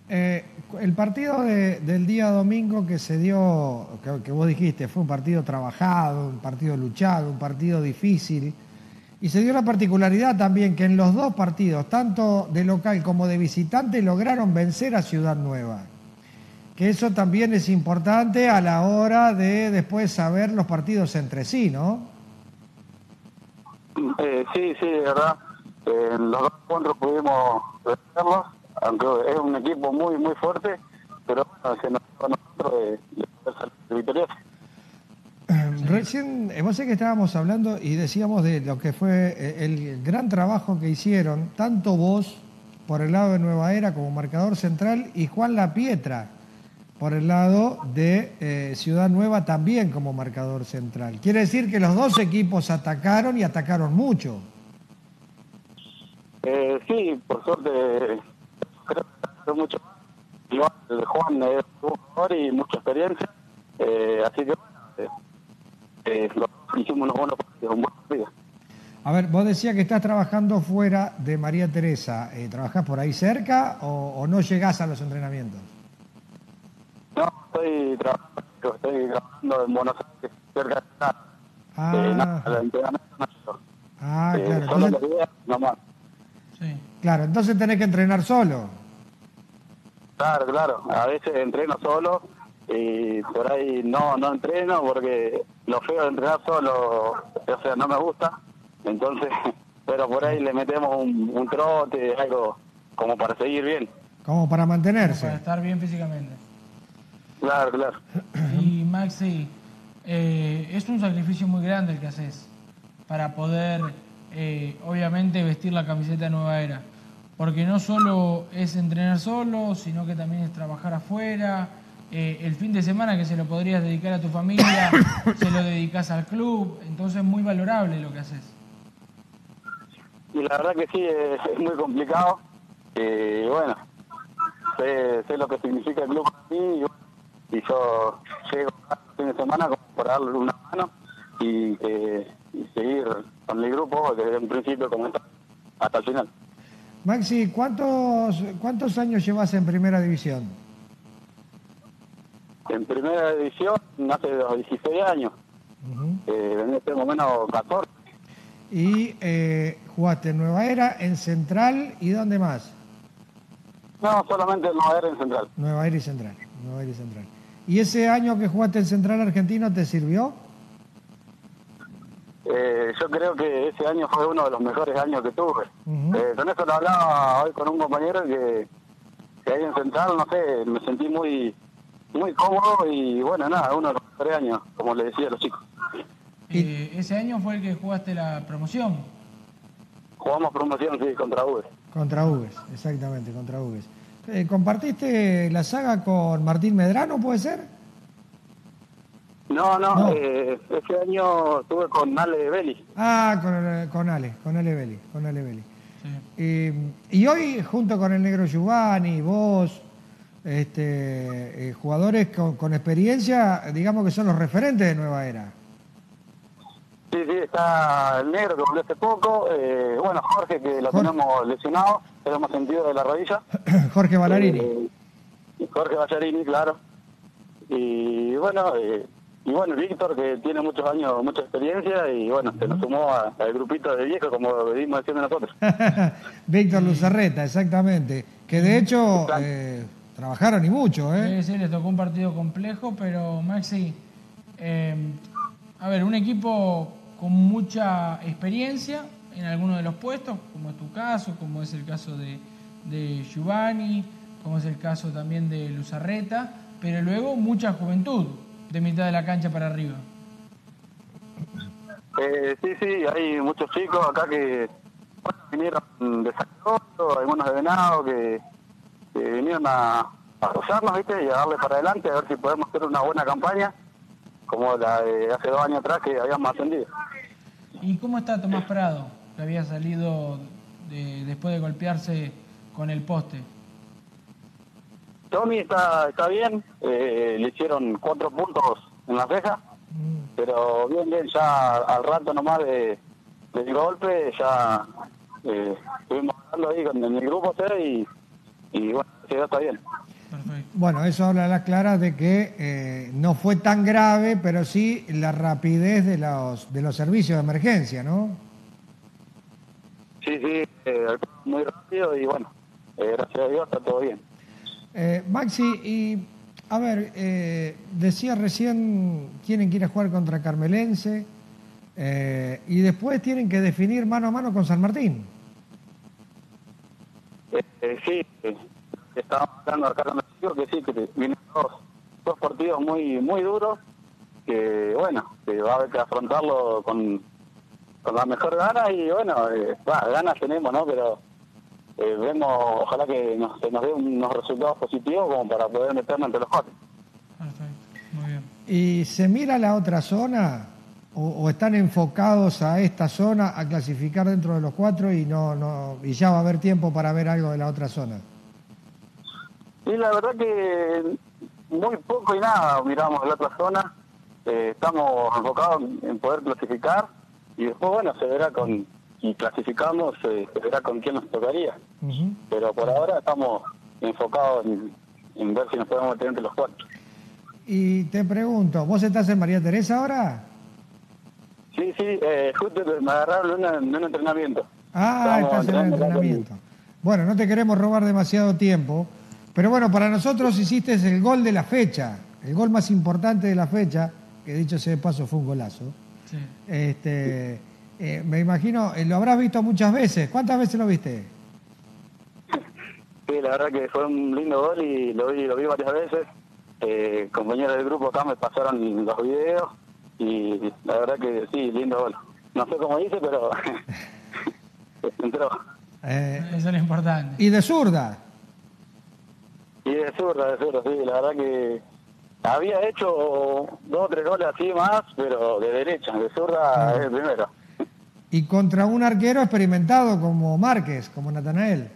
Eh, el partido de- del día domingo que se dio, que, que vos dijiste, fue un partido trabajado, un partido luchado, un partido difícil. Y se dio la particularidad también que en los dos partidos, tanto de local como de visitante, lograron vencer a Ciudad Nueva. Que eso también es importante a la hora de después saber los partidos entre sí, ¿no?
Eh, sí, sí, de verdad. Eh, los dos encuentros pudimos vencerlos, aunque es un equipo muy, muy fuerte, pero bueno, se nos a nosotros de, de salir victoriosos.
Re- recién, eh, vos sé que estábamos hablando y decíamos de lo que fue eh, el gran trabajo que hicieron, tanto vos por el lado de Nueva Era como marcador central y Juan La Pietra por el lado de eh, Ciudad Nueva también como marcador central. Quiere decir que los dos equipos atacaron y atacaron mucho.
Eh, sí, por suerte, creo que mucho. Igual, Juan es un jugador y mucha experiencia, eh, así que eh, eh, lo- hicimos unos buenos partidos, un buen.
A ver, vos decías que estás trabajando fuera de María Teresa. Eh, ¿Trabajás por ahí cerca o, o no llegás a los entrenamientos?
No, estoy trabajando, estoy trabajando en Buenos Aires, cerca de acá.
Ah.
Eh, nada, el entrenamiento no llego.
Ah,
Eh,
claro.
solo
Entonces,
los días nomás.
claro, entonces tenés que entrenar solo.
Claro, claro. A veces entreno solo y por ahí no no entreno porque lo feo de entrenar solo, o sea, no me gusta. Entonces, pero por ahí le metemos un, un trote, algo como para seguir bien.
Como para mantenerse.
Para estar bien físicamente.
Claro, claro.
Y Maxi, eh, es un sacrificio muy grande el que haces para poder, eh, obviamente, vestir la camiseta Nueva Era. Porque no solo es entrenar solo, sino que también es trabajar afuera. Eh, el fin de semana que se lo podrías dedicar a tu familia, se lo dedicas al club. Entonces es muy valorable lo que haces.
Y la verdad que sí, es, es muy complicado. Y bueno, sé, sé lo que significa el club para mí y, bueno, y yo llego cada fin de semana como para darle una mano y, que- y seguir con el grupo desde un principio como está, hasta el final.
Maxi, ¿cuántos, ¿cuántos años llevas en primera división?
En primera división, hace los 16 años, eh, venía tengo menos 14.
Y eh, jugaste en Nueva Era, en Central y ¿dónde más?
No, solamente no era en Central.
Nueva Era y Central. Nueva Era y Central. ¿Y ese año que jugaste en Central Argentino te sirvió?
Eh, yo creo que ese año fue uno de los mejores años que tuve. Eh, con eso lo hablaba hoy con un compañero que, que ahí en Central, no sé, me sentí muy muy cómodo y bueno, nada, uno de los mejores años, como le decía a los chicos.
Eh, ese año fue el que jugaste la promoción.
Jugamos promoción, sí, contra V.
Contra Uves, exactamente, contra Uves. Eh, ¿Compartiste la saga con Martín Medrano, puede ser?
No, no,
No.
eh, ese año estuve con Ale Belli.
Ah, con, con Ale, con Ale Belli, con Ale Belli. Eh, y hoy, junto con el negro Giovanni, vos, este, eh, jugadores con, con experiencia, digamos que son los referentes de Nueva Era.
Sí, sí, está el negro que volvió hace poco. eh, bueno, Jorge, que lo tenemos lesionado, tenemos sentido de la rodilla.
Jorge Ballarini.
Eh, Jorge Ballarini, claro. Y bueno, eh, y bueno, Víctor, que tiene muchos años, mucha experiencia, y bueno, se nos sumó al grupito de viejos, como venimos diciendo nosotros.
Víctor Luzarreta, exactamente. Que de hecho eh, trabajaron y mucho, ¿eh?
Sí, sí, les tocó un partido complejo, pero Maxi, eh, a ver, un equipo con mucha experiencia en alguno de los puestos, como es tu caso, como es el caso de, de Giovanni, como es el caso también de Luzarreta, pero luego mucha juventud de mitad de la cancha para arriba.
Eh, sí, sí, hay muchos chicos acá que bueno, vinieron de San Carlos, algunos de Venado, que, que vinieron a, a apoyarnos, ¿viste? Y a darle para adelante, a ver si podemos hacer una buena campaña, como la de hace dos años atrás que habíamos ascendido.
¿Y cómo está Tomás Prado, que había salido de- después de golpearse con el poste?
Tommy está, está bien, eh, le hicieron cuatro puntos en la ceja, pero bien, bien, ya al rato nomás de, del golpe, ya eh, estuvimos hablando ahí con el grupo ¿sí? y, y bueno, está bien.
Bueno, eso habla a las claras de que eh, no fue tan grave, pero sí la rapidez de los, de los servicios de emergencia, ¿no?
Sí, sí, eh, muy rápido y bueno, eh, gracias a Dios está todo bien.
Eh, Maxi, y a ver, eh, decía recién tienen que ir a jugar contra Carmelense eh, y después tienen que definir mano a mano con San Martín.
Eh, sí, eh, estábamos hablando acá con los que sí, que vienen dos, dos partidos muy muy duros que bueno, que va a haber que afrontarlo con, con la mejor gana y bueno, eh, ganas tenemos, ¿no? Pero eh, vemos, ojalá que nos, dé unos resultados positivos como para poder meternos entre los cuatro.
¿Y se mira la otra zona? O, o están enfocados a esta zona a clasificar dentro de los cuatro y no, no y ya va a haber tiempo para ver algo de la otra zona?
Y la verdad que muy poco y nada miramos la otra zona. Eh, estamos enfocados en poder clasificar y después, bueno, se verá con, si clasificamos, eh, se verá con quién nos tocaría. Pero por ahora estamos enfocados en, en ver si nos podemos meter entre los cuatro.
Y te pregunto, ¿vos estás en María Teresa ahora?
Sí, sí, eh, justo me agarraron en un, en un entrenamiento.
Ah,
Estamos
estás en el entrenamiento. Bueno, no te queremos robar demasiado tiempo, pero bueno, para nosotros hiciste el gol de la fecha, el gol más importante de la fecha, que dicho sea de paso fue un golazo. Este, eh, me imagino, eh, lo habrás visto muchas veces. ¿Cuántas veces lo viste?
Sí, la verdad que fue un lindo gol y lo vi, lo vi varias veces. Eh, compañeros del grupo acá me pasaron los videos y la verdad que sí, lindo gol. No sé cómo hice, pero entró.
Eh,
Eso es lo importante.
y de zurda.
Y de zurda, de zurda, sí, la verdad que había hecho dos o tres goles así más, pero de derecha, de zurda es el primero.
Y contra un arquero experimentado como Márquez, como Natanael.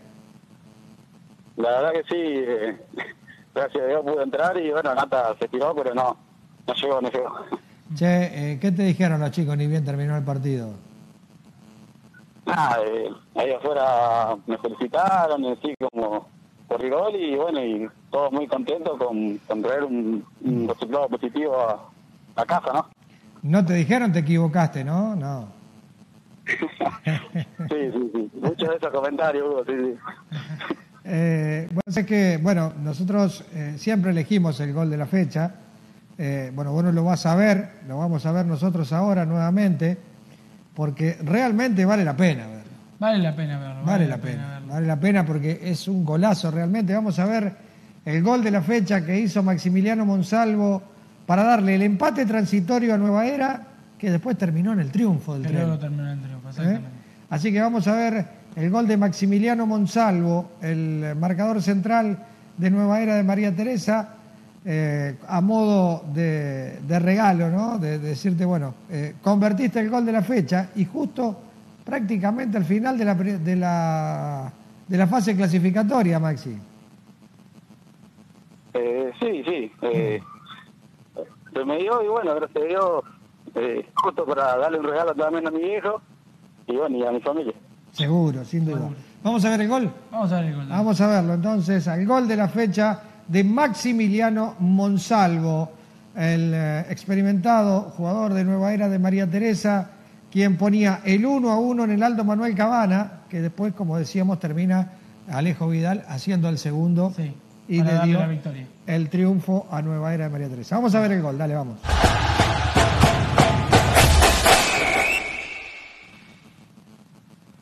La verdad que sí, eh, gracias a Dios pude entrar y bueno, Nata se tiró, pero no, no llegó, no llegó.
Che, eh, ¿qué te dijeron los chicos ni bien terminó el partido?
Nada, eh, ahí afuera me felicitaron, y así como por el gol y bueno, y todos muy contentos con, con traer un, un resultado positivo a, a casa, ¿no?
No te dijeron te equivocaste, ¿no? No.
Sí, sí, sí. Muchos de esos comentarios, Hugo, sí, sí.
Eh, bueno, sé que, bueno, nosotros eh, siempre elegimos el gol de la fecha. Eh, bueno, vos no lo vas a ver, lo vamos a ver nosotros ahora nuevamente, porque realmente vale la pena verlo.
Vale la pena verlo.
Vale la pena, vale la pena porque es un golazo realmente. Vamos a ver el gol de la fecha que hizo Maximiliano Monsalvo para darle el empate transitorio a Nueva Era, que después terminó en el triunfo del
luego terminó el triunfo, exactamente.
Así que vamos a ver el gol de Maximiliano Monsalvo, el marcador central de Nueva Era de María Teresa, eh, a modo de, de regalo, ¿no? De, de decirte, bueno, eh, convertiste el gol de la fecha y justo prácticamente al final de la, de la, de la fase clasificatoria, Maxi.
Eh, sí, sí. Eh, se me dio y bueno, gracias a Dios, eh, justo para darle un regalo también a mi viejo y bueno, y a mi familia.
Seguro, sin duda. Vamos a ver el gol.
Vamos a ver el gol.
Vamos a verlo entonces, al gol de la fecha de Maximiliano Monsalvo, el eh, experimentado jugador de Nueva Era de María Teresa, quien ponía el 1 a 1 en el Aldo Manuel Cabana, que después, como decíamos, termina Alejo Vidal haciendo el segundo y le dio
la victoria.
el triunfo a Nueva Era de María Teresa. Vamos a ver el gol, dale, vamos.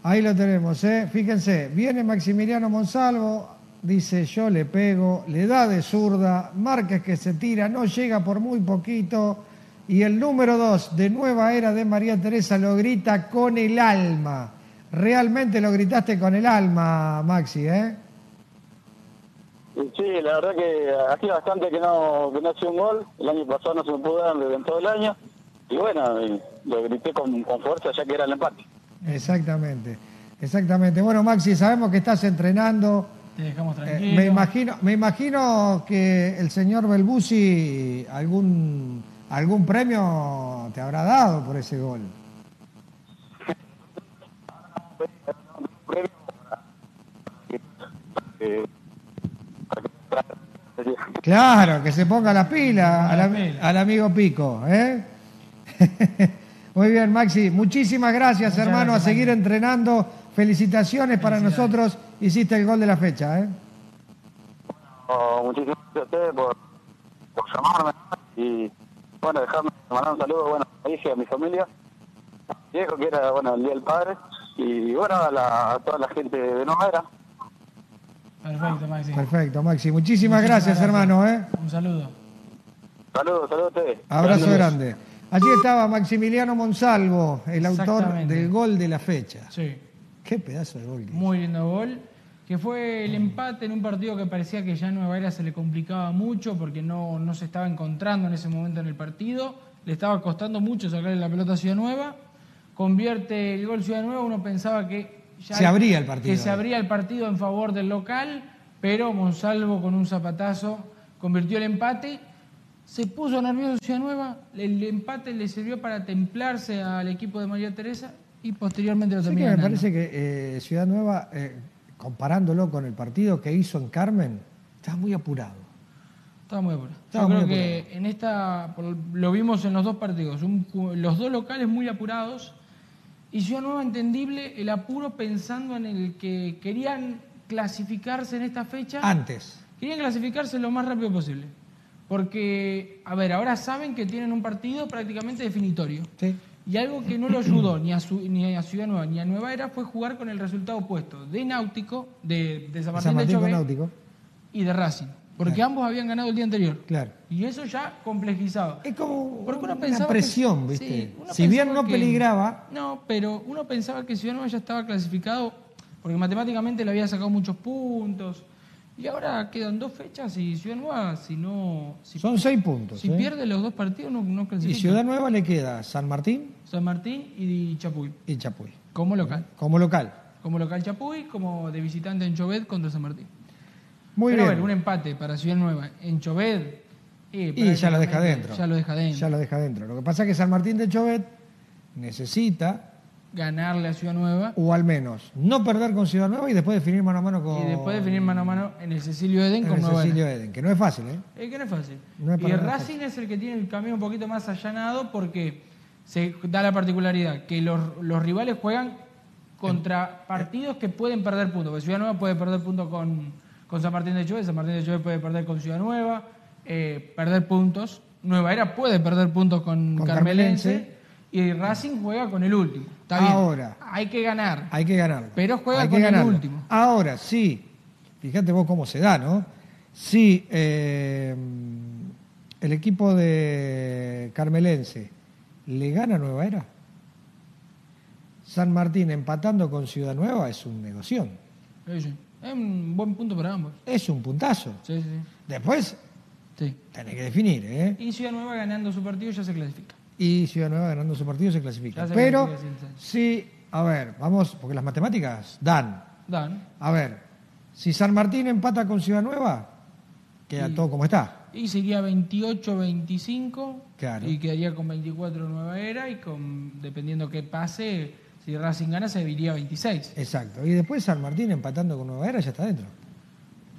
Ahí lo tenemos, ¿eh? Fíjense, viene Maximiliano Monsalvo, dice yo le pego, le da de zurda, Márquez que se tira, no llega por muy poquito, y el número dos de Nueva Era de María Teresa lo grita con el alma. Realmente lo gritaste con el alma, Maxi, ¿eh?
Sí, la verdad que hacía bastante que no, que no hacía un gol. El año pasado no se me pudo dar en todo el año. Y bueno, lo grité con, con fuerza ya que era el empate.
Exactamente, exactamente. Bueno, Maxi, sabemos que estás entrenando.
Te dejamos
Eh, me imagino, me imagino que el señor Belbusi algún algún premio te habrá dado por ese gol. Claro, que se ponga la pila al, am- al amigo Pico, ¿eh? Muy bien, Maxi. Muchísimas gracias,
Muchas
hermano,
gracias,
a seguir entrenando. Felicitaciones para nosotros. Hiciste el gol de la fecha, ¿eh?
Oh, muchísimas gracias a ustedes por, por llamarme y bueno, dejarme mandar un saludo bueno, a mi hija y a mi familia, a mi viejo que era bueno el día del padre y bueno a, la- a toda la gente de Nueva Era.
Perfecto, Maxi.
Perfecto, Maxi. Muchísimas,
Muchísimas
gracias,
gracias.
hermano, ¿eh?
Un saludo.
Saludos, saludos a ustedes.
Abrazo
Saludos.
grande. Allí estaba Maximiliano Monsalvo, el autor del gol de la fecha.
Sí.
Qué pedazo de gol.
Muy lindo gol. Que fue el empate en un partido que parecía que ya Nueva Era se le complicaba mucho porque no, no se estaba encontrando en ese momento en el partido. Le estaba costando mucho sacarle la pelota a Ciudad Nueva. Convierte el gol Ciudad Nueva. Uno pensaba que ya
Se abría el partido.
Que se abría el partido en favor del local, pero Monsalvo con un zapatazo convirtió el empate. Se puso nervioso Ciudad Nueva. El empate le sirvió para templarse al equipo de María Teresa y posteriormente lo terminó
me parece que eh, Ciudad Nueva, eh, comparándolo con el partido que hizo en Carmen, está muy apurado.
Estaba muy apurado.
Estaba
Yo creo
muy
que en esta, lo vimos en los dos partidos, un los dos locales muy apurados y Ciudad Nueva entendible el apuro pensando en el que querían clasificarse en esta fecha.
Antes.
Querían clasificarse lo más rápido posible. Porque, a ver, ahora saben que tienen un partido prácticamente definitorio. Y algo que no lo ayudó ni a, su- ni a Ciudad Nueva ni a Nueva Era fue jugar con el resultado opuesto de Náutico, de, de San Martín,
San Martín
de
Náutico.
y de Racing. Porque
Claro.
ambos habían ganado el día anterior.
Claro.
Y eso ya complejizado.
Es como
Porque uno
una
pensaba que-
presión, ¿viste?
sí, uno
si bien no
que-
peligraba,
No, pero uno pensaba que Ciudad Nueva ya estaba clasificado porque matemáticamente le había sacado muchos puntos. Y ahora quedan dos fechas y Ciudad Nueva, si no. Si,
son seis puntos.
si
¿eh?
pierde los dos partidos, no, no
Y
clasifica.
Ciudad Nueva le queda San Martín
San Martín y Chapuy.
y Chapuy.
Como local.
Como local.
Como local Chapuy, como de visitante en Chovet contra San Martín.
Muy
Pero a
bien.
ver, un empate para Ciudad Nueva en Chovet.
Y ya lo deja dentro.
Ya lo deja dentro.
Ya lo deja dentro. Lo que pasa es que San Martín de Chovet necesita,
Ganarle a Ciudad Nueva.
o al menos, no perder con Ciudad Nueva y después definir mano a mano con.
Y después definir mano a mano en el Cecilio Eden
en
con
el
Nueva
Cecilio. Eden, que no es fácil, ¿eh?
Es que no es fácil.
No es
y Racing es el que tiene el camino un poquito más allanado porque se da la particularidad que los, los rivales juegan contra partidos que pueden perder puntos. Porque Ciudad Nueva puede perder puntos con, con San Martín de Chove, San Martín de Chove puede perder con Ciudad Nueva, eh, perder puntos. Nueva Era puede perder puntos con,
Con
Carmelense,
Carmelense.
y Racing juega con el último. Está bien.
Ahora.
Hay que ganar.
Hay que ganarlo.
Pero juega
Hay
con el último.
Ahora, sí, fíjate vos cómo se da, ¿no? Si eh, el equipo de Carmelense le gana Nueva Era, San Martín empatando con Ciudad Nueva es un negoción.
Sí, sí. Es un buen punto para ambos.
Es un puntazo.
Sí.
Después, tenés que definir, ¿eh?
Y Ciudad Nueva ganando su partido ya se clasifica.
Y Ciudad Nueva ganando su partido se clasifica.
Se
Pero,
clasifica, sí,
a ver, vamos, porque las matemáticas dan.
Dan.
A ver, si San Martín empata con Ciudad Nueva, queda todo como está.
Y sería 28-25.
Claro.
Y quedaría con 24 Nueva Era. Y con dependiendo qué pase, si Racing gana, se iría 26.
Exacto. Y después San Martín empatando con Nueva Era ya está dentro.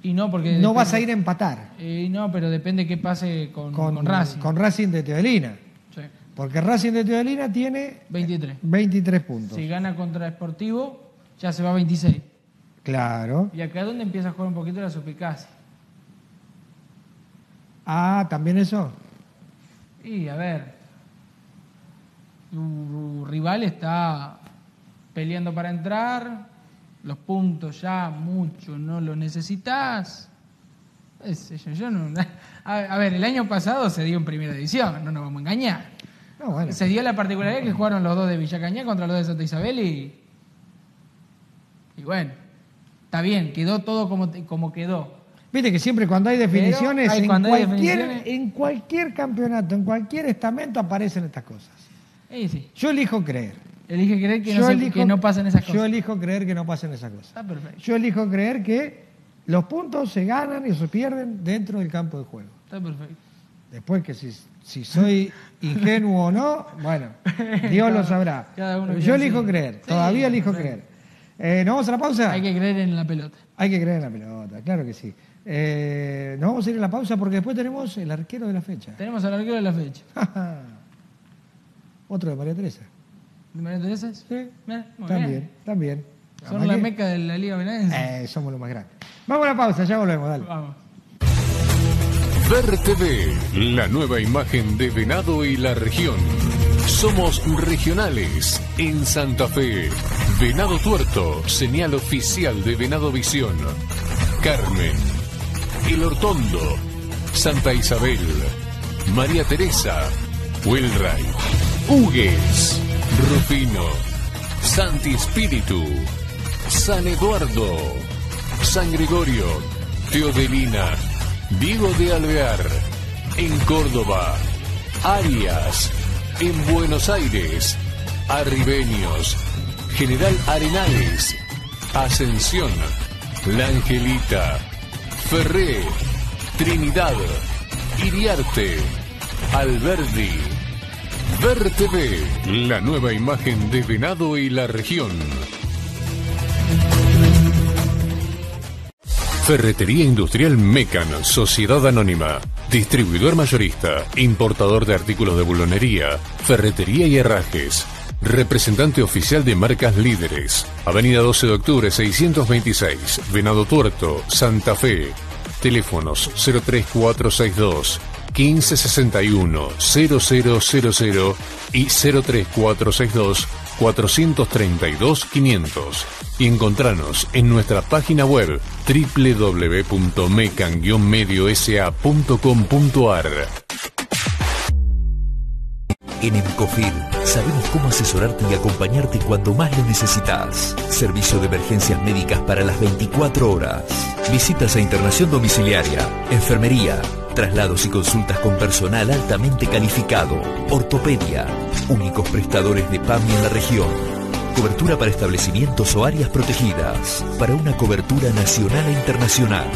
Y no, porque.
No
depende-
vas a ir a empatar
Eh, no, pero depende qué pase con,
con,
con Racing.
con Racing de Teodolina.
Sí.
Porque Racing de Teodolina tiene
23.
23 puntos.
Si gana contra Sportivo, ya se va a 26.
Claro.
Y acá es donde empieza a jugar un poquito la suplicacia.
Ah, también eso.
Y a ver, tu rival está peleando para entrar, los puntos ya mucho no los necesitas. Yo, yo no- a, a ver, el año pasado se dio en primera división, no nos vamos a engañar.
No, bueno.
Se dio la particularidad que jugaron los dos de Villacañá contra los de Santa Isabel y. Y bueno, está bien, quedó todo como, como quedó.
Viste que siempre cuando hay definiciones,
hay-
en,
cuando hay
cualquier,
definiciones-
en cualquier campeonato, en cualquier estamento aparecen estas cosas.
Sí.
Yo elijo creer.
Elige creer que, no,
Yo
se-
elijo-
que no pasen esas
Yo
cosas.
elijo creer que no pasen esas cosas.
Está perfecto.
Yo elijo creer que los puntos se ganan y se pierden dentro del campo de juego.
Está perfecto.
Después que si, si soy ingenuo o no, bueno, Dios lo sabrá. yo elijo creer, todavía elijo
perfecto.
creer. Eh, ¿Nos vamos a la pausa?
Hay que creer en la pelota.
Hay que creer en la pelota, claro que sí. Eh, nos vamos a ir a la pausa porque después tenemos el arquero de la fecha.
Tenemos al arquero de la fecha.
Otro de María Teresa.
¿De María Teresa? Sí. muy
También,
bien.
también.
Son la
que-
meca de la Liga Benaense.
Eh, somos los más grandes. Vamos a la pausa, ya volvemos, dale.
Vamos.
Ver TV, la nueva imagen de Venado y la región. Somos regionales en Santa Fe. Venado Tuerto, señal oficial de Venado Visión. Carmen, El Hortondo, Santa Isabel, María Teresa, Wilray, Hugues, Rufino, Santi Espíritu, San Eduardo, San Gregorio, Teodelina, Diego de Alvear, en Córdoba, Arias, en Buenos Aires, Arribeños, General Arenales, Ascensión, La Angelita, Ferré, Trinidad, Iriarte, Alberdi, Ver la nueva imagen de Venado y la región. Ferretería Industrial Mecan, Sociedad Anónima. Distribuidor mayorista, importador de artículos de bulonería, ferretería y herrajes. Representante oficial de marcas líderes. Avenida 12 de octubre 626, Venado Tuerto, Santa Fe. Teléfonos 03462 1561 0000 y 03462 432 500 y encontranos en nuestra página web www.mecan-mediosa.com.ar
En Emcofir sabemos cómo asesorarte y acompañarte cuando más lo necesitas. Servicio de emergencias médicas para las 24 horas. Visitas a internación domiciliaria, enfermería, traslados y consultas con personal altamente calificado, ortopedia, únicos prestadores de PAMI en la región. Cobertura para establecimientos o áreas protegidas, para una cobertura nacional e internacional.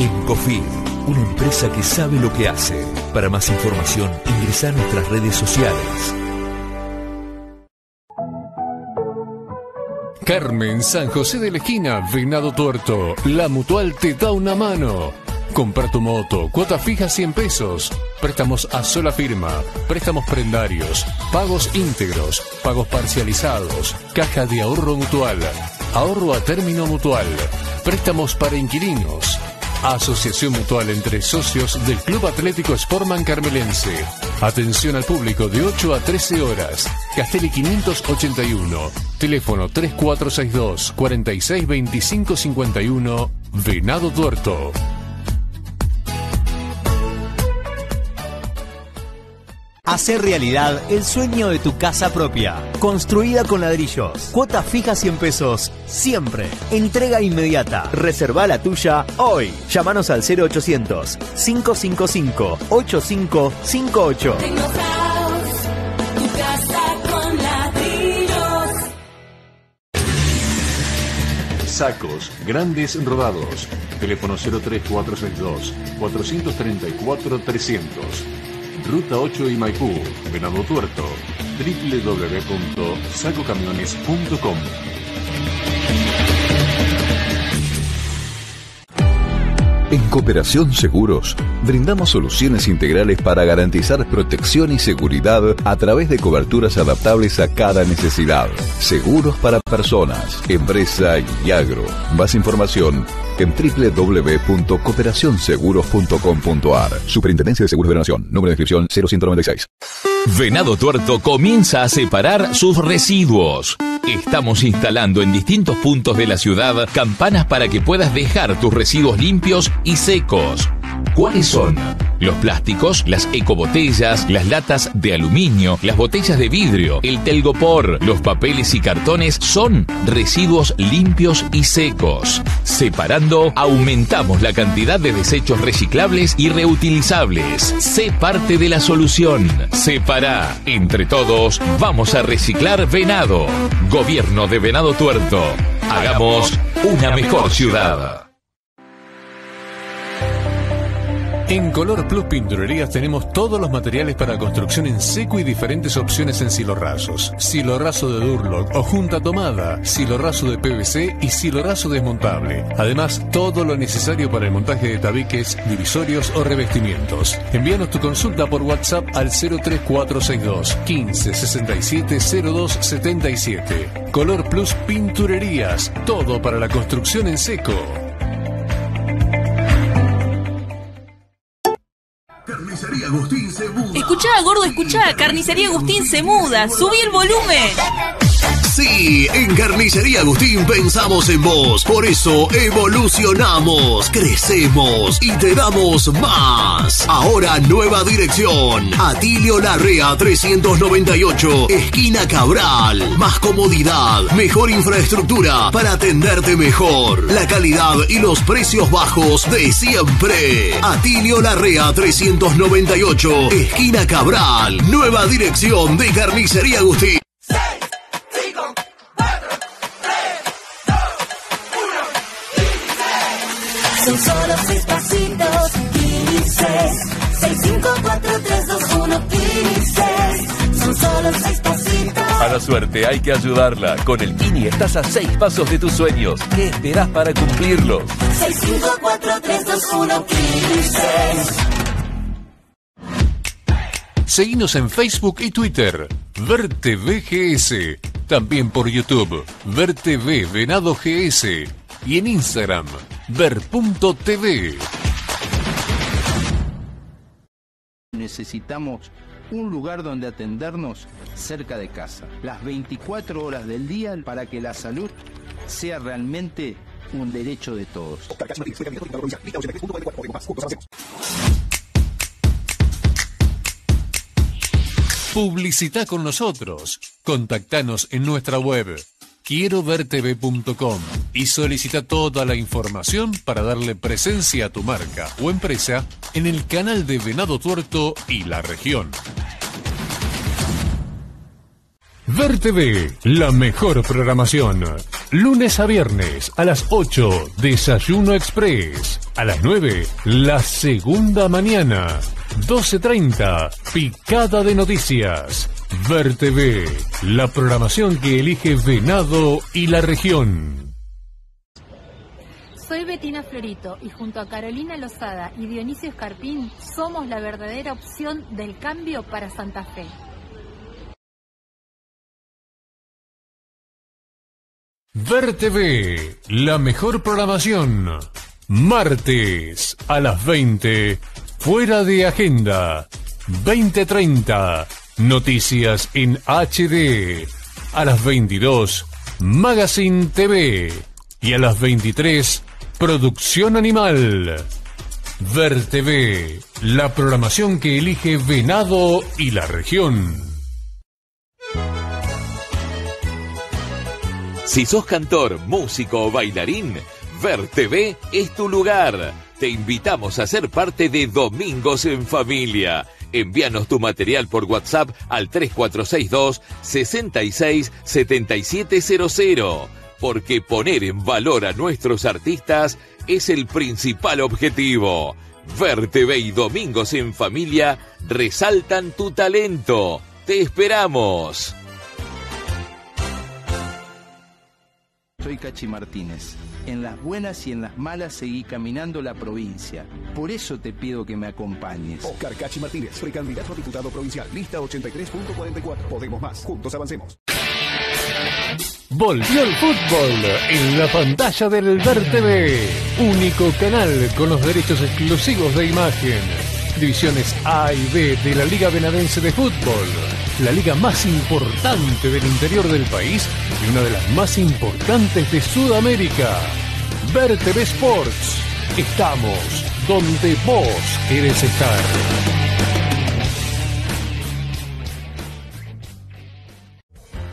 Emcofir, una empresa que sabe lo que hace. Para más información, ingresa a nuestras redes sociales.
Carmen San José de la Esquina, Venado Tuerto. La Mutual te da una mano. Comprar tu moto, cuota fija 100 pesos. Préstamos a sola firma, préstamos prendarios, pagos íntegros, pagos parcializados, caja de ahorro mutual, ahorro a término mutual, préstamos para inquilinos. Asociación Mutual entre socios del Club Atlético Sportman Carmelense. Atención al público de 8 a 13 horas. Castelli 581. Teléfono 3462 462551 Venado Tuerto.
Hacer realidad el sueño de tu casa propia. Construida con ladrillos. Cuota fija 100 pesos. Siempre. Entrega inmediata. Reserva la tuya hoy. Llámanos al 0800 555 8558.
Tu casa con ladrillos.
Sacos, grandes rodados. Teléfono 03462 434 300. Ruta 8 y Maipú, Venado Tuerto. www.sacocamiones.com
En Cooperación Seguros, brindamos soluciones integrales para garantizar protección y seguridad a través de coberturas adaptables a cada necesidad. Seguros para personas, empresa y agro. Más información en www.cooperacionseguros.com.ar. Superintendencia de Seguros de la. Número de inscripción 0196.
Venado Tuerto comienza a separar sus residuos. Estamos instalando en distintos puntos de la ciudad campanas para que puedas dejar tus residuos limpios y secos. ¿Cuáles son? Los plásticos, las ecobotellas, las latas de aluminio, las botellas de vidrio, el telgopor, los papeles y cartones son residuos limpios y secos. Separando, aumentamos la cantidad de desechos reciclables y reutilizables. Sé parte de la solución. Separa. Entre todos, vamos a reciclar venado. Gobierno de Venado Tuerto. Hagamos una mejor ciudad.
En Color Plus Pinturerías tenemos todos los materiales para construcción en seco y diferentes opciones en silorrazos. Silorrazo de Durlock o junta tomada, silorrazo de PVC y silorrazo desmontable. Además, todo lo necesario para el montaje de tabiques, divisorios o revestimientos. Envíanos tu consulta por WhatsApp al 03462 15 67 02 77. Color Plus Pinturerías, todo para la construcción en seco.
Agustín se muda.
Escuchá, gordo, escuchá. Carnicería Agustín se muda. Subí el volumen.
Sí, en Carnicería Agustín pensamos en vos. Por eso evolucionamos, crecemos y te damos más. Ahora nueva dirección. Atilio Larrea 398, esquina Cabral. Más comodidad, mejor infraestructura para atenderte mejor. La calidad y los precios bajos de siempre. Atilio Larrea 398, esquina Cabral. Nueva dirección de Carnicería Agustín.
A la suerte hay que ayudarla. Con el Kini estás a seis pasos de tus sueños. ¿Qué esperás para cumplirlos?
Seis, cinco, cuatro, tres, dos, uno, Kinises.
Seguinos en Facebook y Twitter. Verte VGS. También por YouTube. Verte V Venado GS. Y en Instagram. Ver.tv.
Necesitamos un lugar donde atendernos cerca de casa, las 24 horas del día para que la salud sea realmente un derecho de todos.
Publicita con nosotros. Contactanos en nuestra web quiero vertv.com y solicita toda la información para darle presencia a tu marca o empresa en el canal de Venado Tuerto y la región. Ver TV, la mejor programación. Lunes a viernes a las 8, Desayuno Express. A las 9, la segunda mañana. 12.30, Picada de Noticias. Ver TV, la programación que elige Venado y la región.
Soy Betina Florito y junto a Carolina Lozada y Dionisio Escarpín somos la verdadera opción del cambio para Santa Fe.
Ver TV, la mejor programación. Martes a las 20, fuera de agenda. 2030, noticias en HD. A las 22, Magazine TV. Y a las 23, Producción Animal. Ver TV, la programación que elige Venado y la región.
Si sos cantor, músico o bailarín, Ver TV es tu lugar. Te invitamos a ser parte de Domingos en Familia. Envíanos tu material por WhatsApp al 3462 66 7700. Porque poner en valor a nuestros artistas es el principal objetivo. Ver TV y Domingos en Familia resaltan tu talento. Te esperamos.
Soy Cachi Martínez. En las buenas y en las malas seguí caminando la provincia. Por eso te pido que me acompañes.
Oscar Cachi Martínez, precandidato a diputado provincial, lista 83.44. Podemos más. Juntos avancemos.
Volvió el fútbol en la pantalla del Ver TV. Único canal con los derechos exclusivos de imagen. Divisiones A y B de la Liga Benadense de Fútbol. La liga más importante del interior del país y una de las más importantes de Sudamérica. Ver TV Sports. Estamos donde vos querés estar.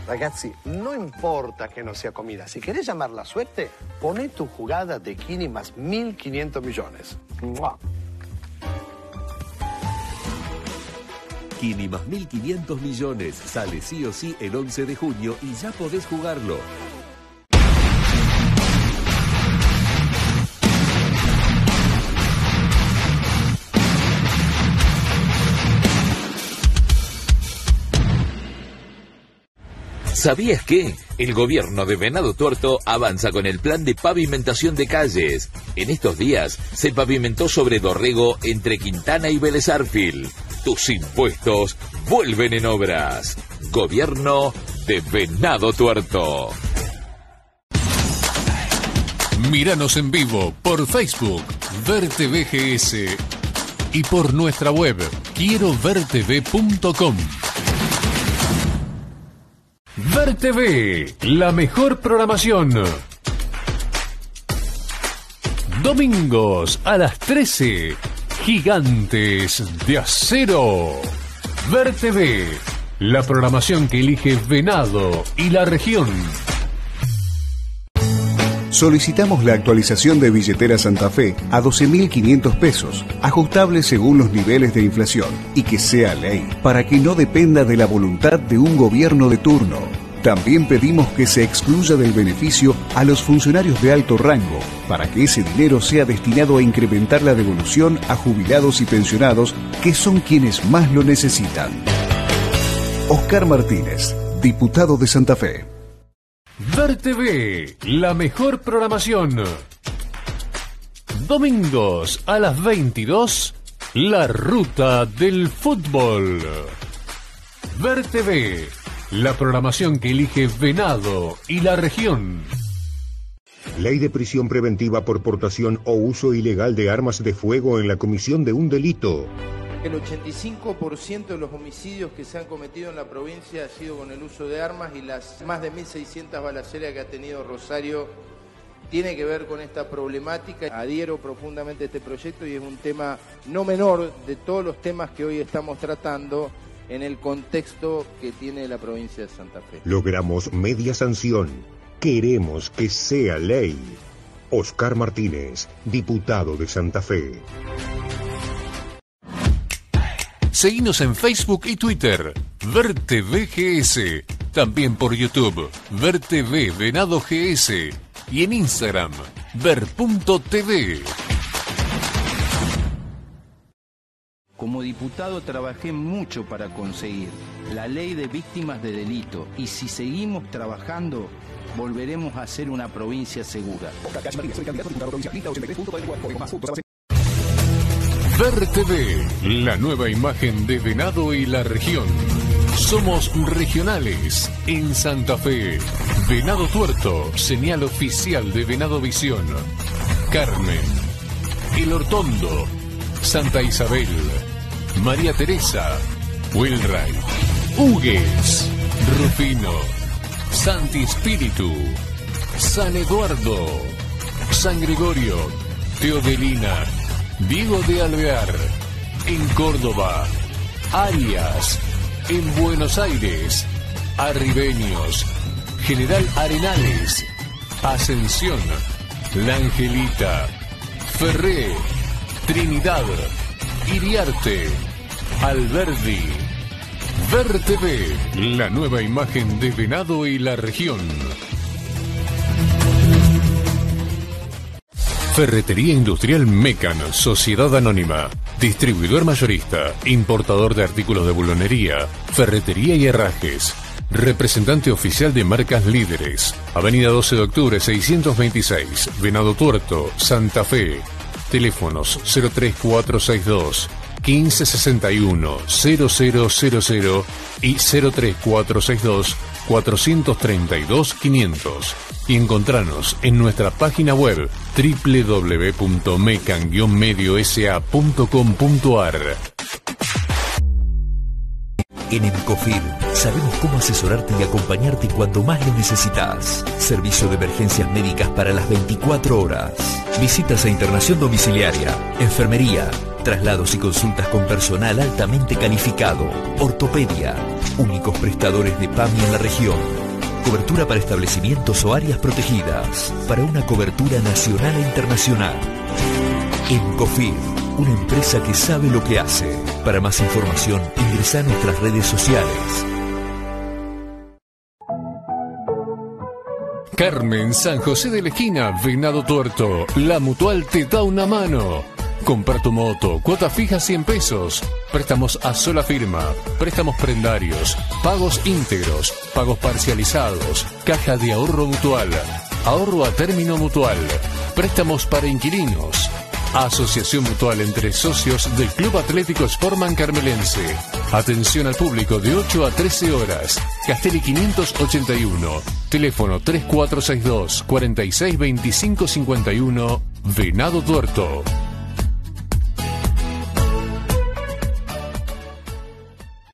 Ragazzi, no importa que no sea comida. Si querés llamar la suerte, poné tu jugada de Kini más 1.500 millones. ¡Mua!
Kini más 1.500 millones sale sí o sí el 11 de junio y ya podés jugarlo.
¿Sabías que? El gobierno de Venado Tuerto avanza con el plan de pavimentación de calles. En estos días se pavimentó sobre Dorrego entre Quintana y Vélez Arfil. Tus impuestos vuelven en obras. Gobierno de Venado Tuerto.
Míranos en vivo por Facebook, Verte VGS y por nuestra web, quiero vertv.com. Ver TV, la mejor programación. Domingos a las 13, Gigantes de Acero. Ver TV, la programación que elige Venado y la región.
Solicitamos la actualización de billetera Santa Fe a 12.500 pesos, ajustable según los niveles de inflación y que sea ley, para que no dependa de la voluntad de un gobierno de turno. También pedimos que se excluya del beneficio a los funcionarios de alto rango, para que ese dinero sea destinado a incrementar la devolución a jubilados y pensionados, que son quienes más lo necesitan. Oscar Martínez, diputado de Santa Fe.
Ver TV, la mejor programación. Domingos a las 22, la ruta del fútbol. Ver TV, la programación que elige Venado y la región.
Ley de prisión preventiva por portación o uso ilegal de armas de fuego en la comisión de un delito.
El 85% de los homicidios que se han cometido en la provincia ha sido con el uso de armas y las más de 1.600 balaceras que ha tenido Rosario tiene que ver con esta problemática. Adhiero profundamente a este proyecto y es un tema no menor de todos los temas que hoy estamos tratando en el contexto que tiene la provincia de Santa Fe.
Logramos media sanción. Queremos que sea ley. Oscar Martínez, diputado de Santa Fe.
Seguinos en Facebook y Twitter, VerTVGS. También por YouTube, VerTV Venado GS. Y en Instagram, ver.tv.
Como diputado trabajé mucho para conseguir la ley de víctimas de delito y si seguimos trabajando volveremos a ser una provincia segura.
Ver TV, la nueva imagen de Venado y la región. Somos regionales en Santa Fe. Venado Tuerto, señal oficial de Venado Visión. Carmen, El Hortondo, Santa Isabel, María Teresa, Wilray, Hugues, Rufino, Santi Espíritu, San Eduardo, San Gregorio, Teodelina, Diego de Alvear, en Córdoba, Arias, en Buenos Aires, Arribeños, General Arenales, Ascensión, La Angelita, Ferré, Trinidad, Iriarte, Alberdi. Ver la nueva imagen de Venado y la región. Ferretería Industrial Mecan, Sociedad Anónima. Distribuidor mayorista, importador de artículos de bulonería, ferretería y herrajes. Representante oficial de marcas líderes. Avenida 12 de octubre 626, Venado Tuerto, Santa Fe. Teléfonos 03462 1561 0000 y 03462 432 500 y encontranos en nuestra página web www.mecan-mediosa.com.ar
En Encofir sabemos cómo asesorarte y acompañarte cuando más lo necesitas. Servicio de emergencias médicas para las 24 horas. Visitas a internación domiciliaria, enfermería, traslados y consultas con personal altamente calificado, ortopedia, únicos prestadores de PAMI en la región. Cobertura para establecimientos o áreas protegidas, para una cobertura nacional e internacional. Encofir, una empresa que sabe lo que hace. Para más información, ingresa a nuestras redes sociales.
Carmen San José de la Esquina, Venado Tuerto. La Mutual te da una mano. Compra tu moto, cuota fija 100 pesos. Préstamos a sola firma, préstamos prendarios, pagos íntegros, pagos parcializados, caja de ahorro mutual, ahorro a término mutual, préstamos para inquilinos. Asociación Mutual entre socios del Club Atlético Sportman Carmelense. Atención al público de 8 a 13 horas. Castelli 581. Teléfono 3462 462551 Venado Tuerto.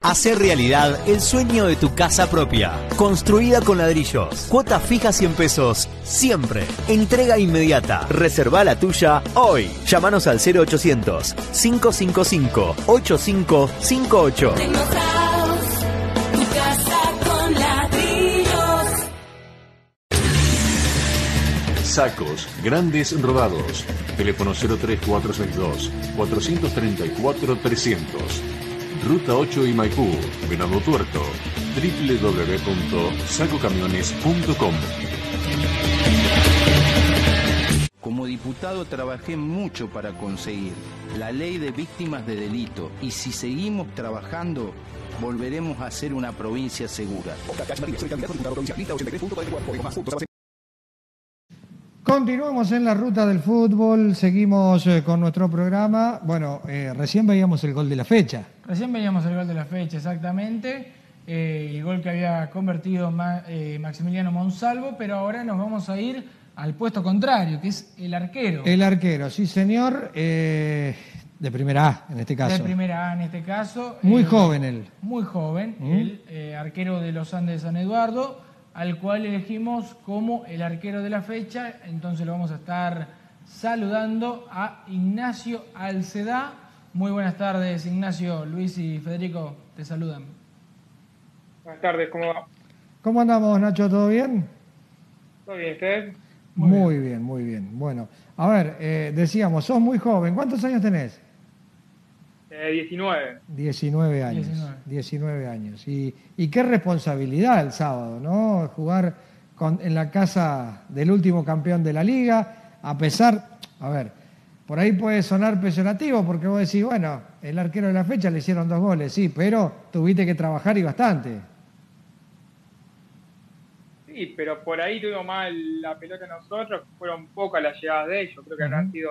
Hacer realidad el sueño de tu casa propia. Construida con ladrillos. Cuota fija 100 pesos. Siempre. Entrega inmediata. Reserva la tuya hoy. Llámanos al 0800 555 8558.
Tecnohouse, tu casa con ladrillos.
Sacos, grandes rodados. Teléfono 03462 434 300. Ruta 8 y Maipú, Venado Tuerto. www.sacocamiones.com.
Como diputado trabajé mucho para conseguir la ley de víctimas de delito y si seguimos trabajando volveremos a ser una provincia segura.
Continuamos en la ruta del fútbol, seguimos eh, con nuestro programa. Bueno, eh, recién veíamos el gol de la fecha.
Recién veíamos el gol de la fecha, exactamente. eh, el gol que había convertido Ma- Maximiliano Monsalvo, pero ahora nos vamos a ir al puesto contrario, que es el arquero.
El arquero, sí señor, de primera A en este caso.
De primera A en este caso.
Muy joven él.
Muy joven,
¿Mm?
el arquero de los Andes de San Eduardo, al cual elegimos como el arquero de la fecha. Entonces lo vamos a estar saludando a Ignacio Alcedá. Muy buenas tardes, Ignacio, Luis y Federico, te saludan.
Buenas tardes, ¿cómo va?
¿Cómo andamos, Nacho? ¿Todo bien?
¿Todo bien usted?
Muy, bien. muy bien. Bueno, a ver, eh, decíamos, sos muy joven. ¿Cuántos años tenés?
Eh, 19.
19 años.
19.
19 años. Y, y qué responsabilidad el sábado, ¿no? Jugar con- en la casa del último campeón de la liga, a pesar, a ver, por ahí puede sonar peyorativo porque vos decís, bueno, el arquero de la fecha le hicieron dos goles, sí, pero tuviste que trabajar y bastante.
Sí, pero por ahí tuvimos mal la pelota nosotros, fueron pocas las llegadas de ellos, creo que habrán sido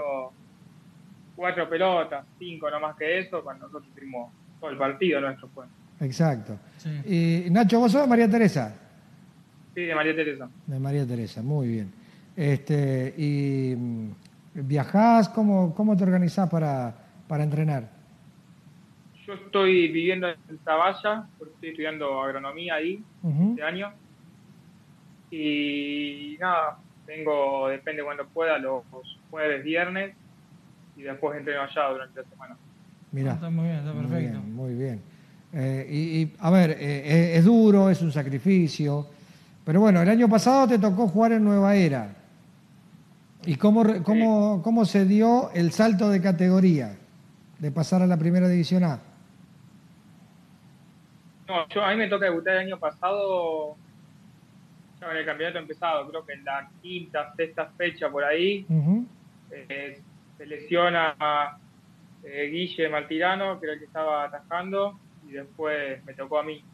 cuatro pelotas, cinco no más que eso, cuando nosotros tuvimos todo el partido nuestro fue.
Exacto. Y Nacho, vos sos de María Teresa.
Sí, de María Teresa.
De María Teresa, muy bien. Este, y mm, viajás, ¿cómo, cómo te organizás para, para entrenar?
Yo estoy viviendo en Zavalla, porque estoy estudiando agronomía ahí este año. Y nada, vengo, depende cuando pueda, los jueves, viernes, y después entreno allá durante la semana.
Mirá.
Está muy bien, está
Muy
perfecto.
bien, muy bien. Eh, y, y, a ver, eh, es, es duro, es un sacrificio, pero bueno, el año pasado te tocó jugar en Nueva Era. ¿Y cómo, re- cómo, cómo se dio el salto de categoría, de pasar a la primera división A?
No, yo, a mí me toca debutar el año pasado, ya en el campeonato empezado, creo que en la quinta, sexta fecha por ahí, eh, se lesiona eh, Guille Martirano, que era el que estaba atajando, y después me tocó a mí.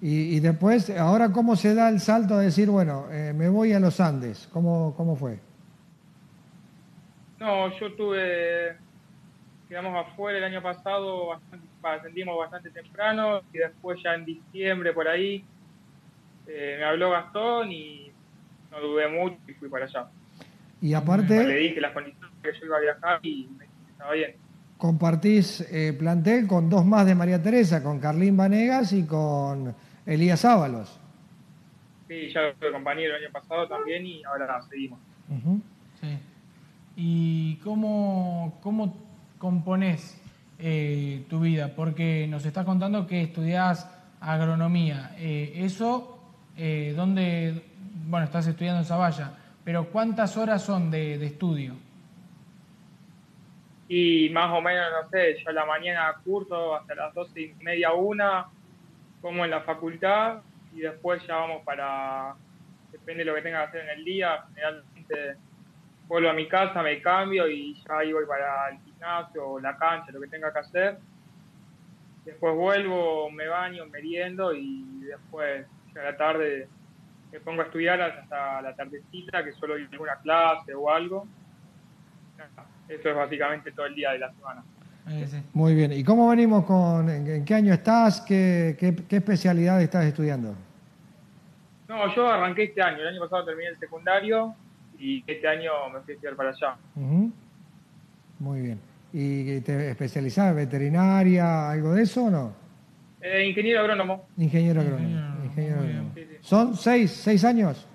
Y, y después, ahora, ¿cómo se da el salto de decir, bueno, eh, me voy a los Andes? ¿Cómo, cómo fue?
No, yo tuve, quedamos afuera el año pasado, bastante, ascendimos bastante temprano y después ya en diciembre por ahí eh, me habló Gastón y no dudé mucho y fui para allá.
Y
Le
aparte,
dije las condiciones que yo iba a viajar y estaba bien.
compartís eh, plantel con dos más de María Teresa, con Carlín Vanegas y con Elías Ábalos.
Sí, ya tuve compañero el año pasado también y ahora seguimos.
Sí. ¿Y cómo, cómo componés eh, tu vida? Porque nos estás contando que estudiás agronomía. Eh, eso, eh, ¿dónde? Bueno, estás estudiando en Zavalla, pero ¿cuántas horas son de, de estudio?
Y más o menos, no sé, yo a la mañana curso hasta las doce y media, una, como en la facultad y después ya vamos para, depende de lo que tenga que hacer en el día, generalmente vuelvo a mi casa, me cambio y ya ahí voy para el gimnasio o la cancha, lo que tenga que hacer. Después vuelvo, me baño, meriendo y después a la tarde me pongo a estudiar hasta la tardecita, que suelo ir a alguna clase o algo. Eso es básicamente todo el día de la semana.
Muy bien. ¿Y cómo venimos con, en, qué año estás? ¿Qué, qué, qué especialidad estás estudiando?
No, yo arranqué este año. El año pasado terminé el secundario y este año me fui a estudiar para allá.
Muy bien. ¿Y te especializás en veterinaria, algo de eso o no?
Eh, ingeniero agrónomo,
Ingeniero agrónomo. Ingeniero agrónomo. ¿Son seis, seis años?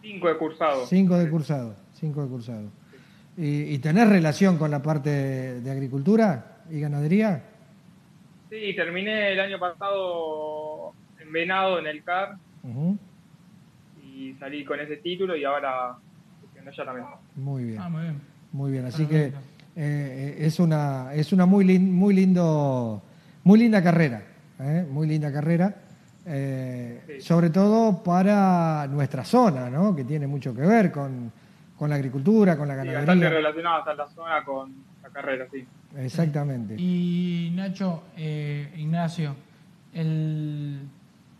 cinco de cursado.
Cinco de cursado, cinco de cursado. ¿Y, y tenés relación con la parte de agricultura y ganadería?
Sí, terminé el año pasado en Venado, en el CAR, y salí con ese título y ahora ya también.
Muy bien.
Ah, muy bien.
Muy bien, así que eh, es una es una muy lin- muy lindo muy linda carrera, ¿eh? muy linda carrera, eh, sobre todo para nuestra zona, ¿no? Que tiene mucho que ver con, con la agricultura, con la
Sí, bastante
ganadería.
relacionado hasta la zona con la carrera, sí.
Exactamente.
Y Nacho, eh, Ignacio, el...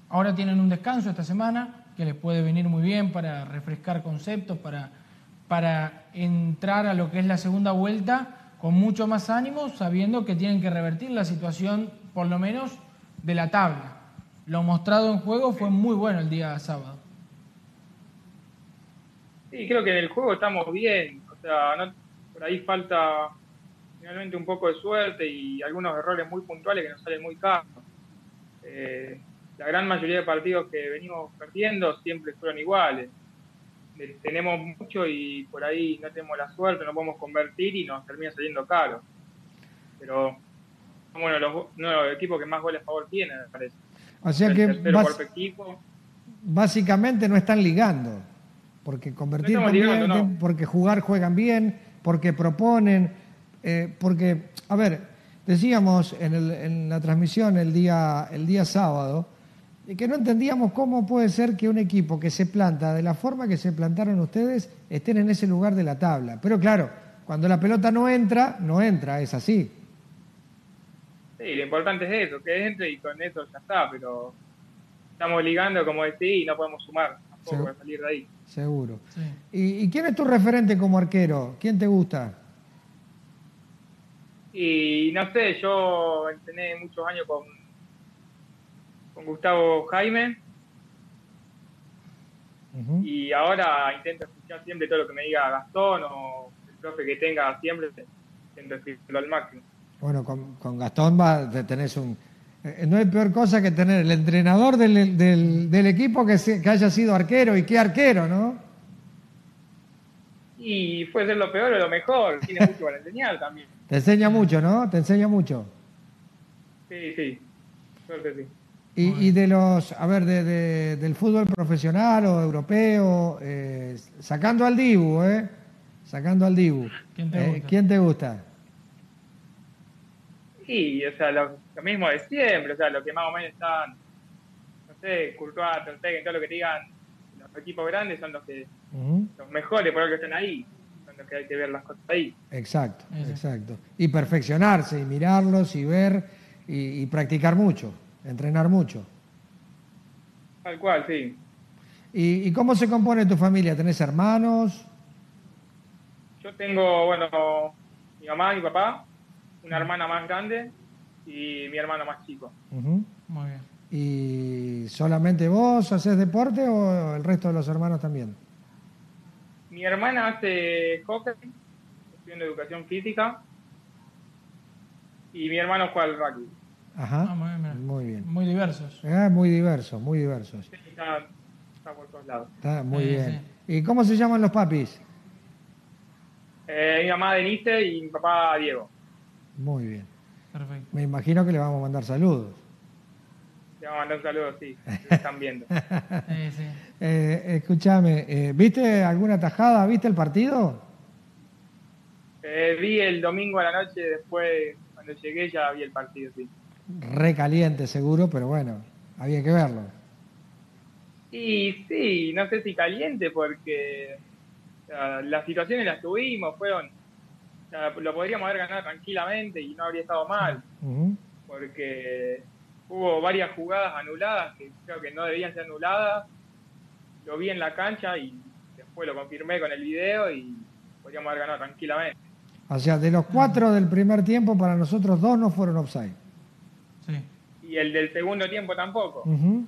ahora tienen un descanso esta semana que les puede venir muy bien para refrescar conceptos, para, para entrar a lo que es la segunda vuelta con mucho más ánimo, sabiendo que tienen que revertir la situación, por lo menos, de la tabla. Lo mostrado en juego fue muy bueno el día sábado.
Sí, creo que en el juego estamos bien. O sea, no- por ahí falta finalmente un poco de suerte y algunos errores muy puntuales que nos salen muy caros. Eh, la gran mayoría de partidos que venimos perdiendo siempre fueron iguales. Le- Tenemos mucho y por ahí no tenemos la suerte, no podemos convertir y nos termina saliendo caro. Pero de los, uno de los equipos que más goles a favor tiene, me parece.
O sea
El
que básicamente no están ligando, porque convertir
No ligando,
porque jugar juegan bien, porque proponen, eh, porque, a ver, decíamos en, el- en la transmisión el día, el día sábado, y que no entendíamos cómo puede ser que un equipo que se planta de la forma que se plantaron ustedes estén en ese lugar de la tabla. Pero claro, cuando la pelota no entra, no entra, es así.
Sí, lo importante es eso, que entre y con eso ya está, pero estamos ligando, como decís, y no podemos sumar tampoco para salir de ahí.
Seguro. ¿Y, y quién es tu referente como arquero? ¿Quién te gusta?
Y no sé, yo entrené muchos años con, con Gustavo Jaime y ahora intento escuchar siempre todo lo que me diga Gastón o el profe que tenga siempre, intento escribirlo al máximo.
Bueno, con, con Gastón va, te- tenés un... eh, no hay peor cosa que tener el entrenador del, del- del equipo que, se- que haya sido arquero y qué arquero, ¿no?
Y puede ser lo peor o lo mejor, tiene mucho para enseñar también.
Te enseña mucho, ¿no? Te enseña mucho.
Sí, sí, suerte sí.
Y, y de los, a ver, de, de- del fútbol profesional o europeo, eh, sacando al Dibu, ¿eh? Sacando al Dibu.
¿Quién te
Eh,
gusta?
¿Quién te gusta?
Y, o sea, lo, lo mismo de siempre, o sea, lo que más o menos están, no sé, Courtois, Ter todo lo que digan, los equipos grandes son los que los mejores, por lo que están ahí, son los que hay que ver las cosas ahí.
Exacto, exacto. Y perfeccionarse, y mirarlos, y ver, y, y practicar mucho, entrenar mucho.
Tal cual, sí.
¿Y, y cómo se compone tu familia? ¿Tenés hermanos?
Yo tengo, bueno, mi mamá y mi papá, una hermana más grande y mi hermano más chico.
Muy bien.
¿Y solamente vos haces deporte o el resto de los hermanos también?
Mi hermana hace hockey, estudiando educación física, y mi hermano juega al rugby.
Ajá.
Ah, muy bien.
Muy bien.
Muy diversos.
Ah, muy diversos, muy diversos.
Está, está por todos lados.
Está muy
Sí,
bien. ¿Y cómo se llaman los papis?
Eh, mi mamá Denise y mi papá Diego.
Muy bien.
Perfecto.
Me imagino que le vamos a mandar saludos.
Le vamos a mandar un saludo, sí, que están viendo.
Sí, sí.
Eh, escúchame, eh, ¿viste alguna tajada? ¿Viste el partido?
Eh, vi el domingo a la noche, después, cuando llegué, ya vi el partido, sí.
Recaliente seguro, pero bueno, había que verlo.
Y sí, no sé si caliente, porque las situaciones las tuvimos, fueron. O sea, lo podríamos haber ganado tranquilamente y no habría estado mal, porque hubo varias jugadas anuladas que creo que no debían ser anuladas. Lo vi en la cancha y después lo confirmé con el video y podríamos haber ganado tranquilamente.
O sea, de los cuatro del primer tiempo, para nosotros dos no fueron offside.
Y el del segundo tiempo tampoco.
Ujú.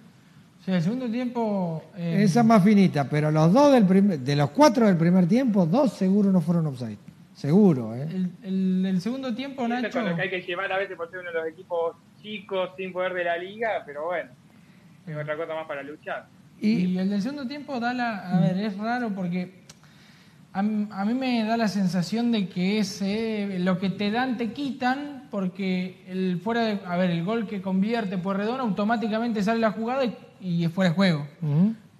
Sí, el segundo tiempo. eh,
Esa es más finita, pero los dos del primer, de los cuatro del primer tiempo, dos seguro no fueron offside. Seguro. ¿eh?
El, el- el segundo tiempo,
Eso es
Nacho.
con lo que hay que llevar a veces por ser uno de los equipos chicos sin poder de la liga, pero bueno, es otra cosa más para luchar.
Y, el del segundo tiempo da la. A ver, es raro porque. A, a mí me da la sensación de que es eh, lo que te dan te quitan porque el fuera de, a ver el gol que convierte Puerredón automáticamente sale la jugada y, y es fuera de juego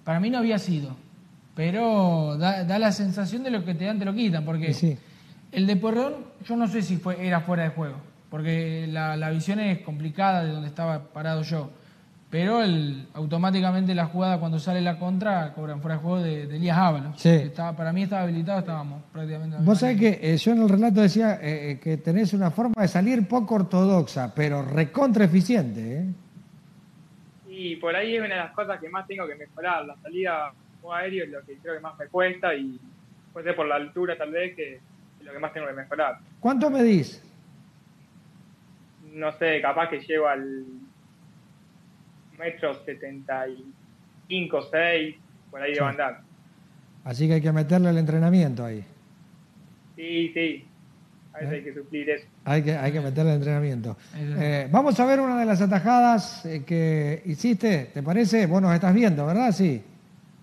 para mí no había sido pero da, da la sensación de lo que te dan te lo quitan porque
sí.
El de Puerredón yo no sé si fue era fuera de juego porque la, la visión es complicada de donde estaba parado yo pero el, automáticamente la jugada cuando sale la contra cobran fuera de juego de, de Elías Ábalos.
Sí.
Estaba, para mí estaba habilitado, estábamos prácticamente.
Vos sabés que eh, yo en el relato decía eh, eh, que tenés una forma de salir poco ortodoxa, pero recontra eficiente. ¿eh?
Y por ahí es una de las cosas que más tengo que mejorar. La salida juego aéreo es lo que creo que más me cuesta y puede ser por la altura tal vez que es lo que más tengo que mejorar.
¿Cuánto medís?
No sé, capaz que llego al metro setenta y cinco, seis, por ahí debo
Sí.
andar.
Así que hay que meterle el entrenamiento ahí.
Sí, sí. A veces
¿Eh?
hay que suplir eso.
Hay que, hay que meterle el entrenamiento. Eh, vamos a ver una de las atajadas eh, que hiciste, ¿te parece? Vos nos estás viendo, ¿verdad? Sí.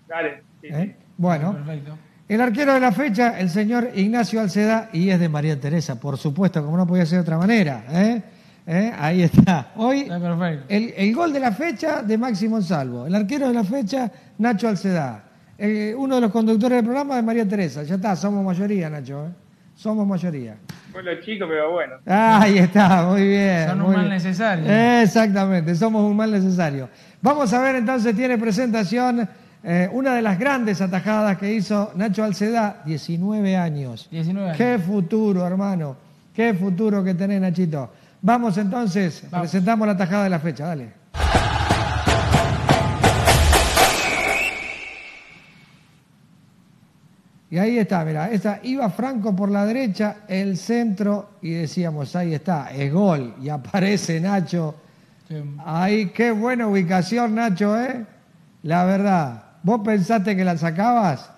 Dale, sí,
¿Eh?
sí.
Bueno,
Perfecto.
El arquero de la fecha, el señor Ignacio Alceda, y es de María Teresa, por supuesto, como no podía ser de otra manera. ¿eh? ¿Eh? Ahí está. Hoy
Está perfecto.
el, el gol de la fecha de Máximo Salvo, el arquero de la fecha, Nacho Alceda. El- uno de los conductores del programa de María Teresa. Ya está, somos mayoría, Nacho. ¿eh? Somos mayoría.
Fue lo chico, pero bueno.
Ahí está, muy bien.
Son un mal
bien.
necesario.
Exactamente, somos un mal necesario. Vamos a ver entonces, tiene presentación eh, una de las grandes atajadas que hizo Nacho Alceda, 19 años.
19 años.
Qué futuro, hermano. Qué futuro que tenés, Nachito. Vamos entonces, presentamos la tajada de la fecha, dale. Y ahí está, mira, esta iba Franco por la derecha, el centro, y decíamos, ahí está, es gol, y aparece Nacho. Ahí, qué buena ubicación, Nacho, ¿eh? La verdad, ¿vos pensaste que la sacabas?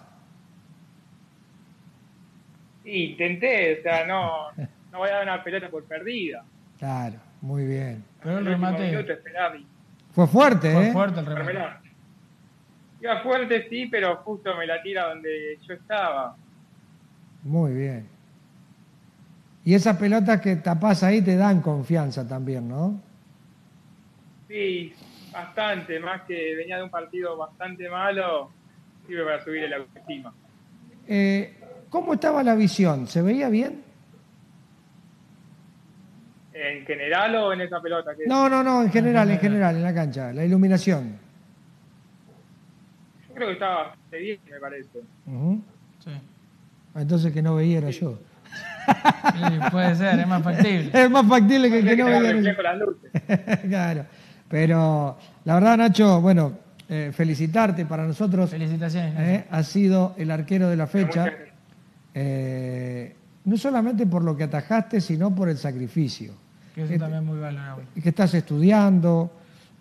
Sí, intenté, o sea, no, no voy a dar una pelota por perdida.
Claro, muy bien.
Pero el
El
remate
minuto
Fue fuerte,
fue
¿eh?
fuerte el remate.
Iba fuerte, sí, pero justo me la tira donde yo estaba.
Muy bien. Y esas pelotas que tapás ahí te dan confianza también, ¿no?
Sí, bastante, más que venía de un partido bastante malo, sirve para subir el autoestima.
Eh, ¿Cómo estaba la visión? ¿Se veía bien?
¿En general o en esa pelota? que
No, no, no, en general, en general, en la cancha, la iluminación.
Yo creo que estaba bastante bien, me parece.
Sí.
Entonces que no veía era yo.
Sí, puede ser, es más factible.
Es más factible que no veía
las luces.
claro. Pero la verdad, Nacho, bueno, eh, felicitarte para nosotros.
Felicitaciones.
Eh, has sido el arquero de la fecha. Eh, no solamente por lo que atajaste, sino por el sacrificio.
Que eso
Este-
también es muy valorable.
que estás estudiando,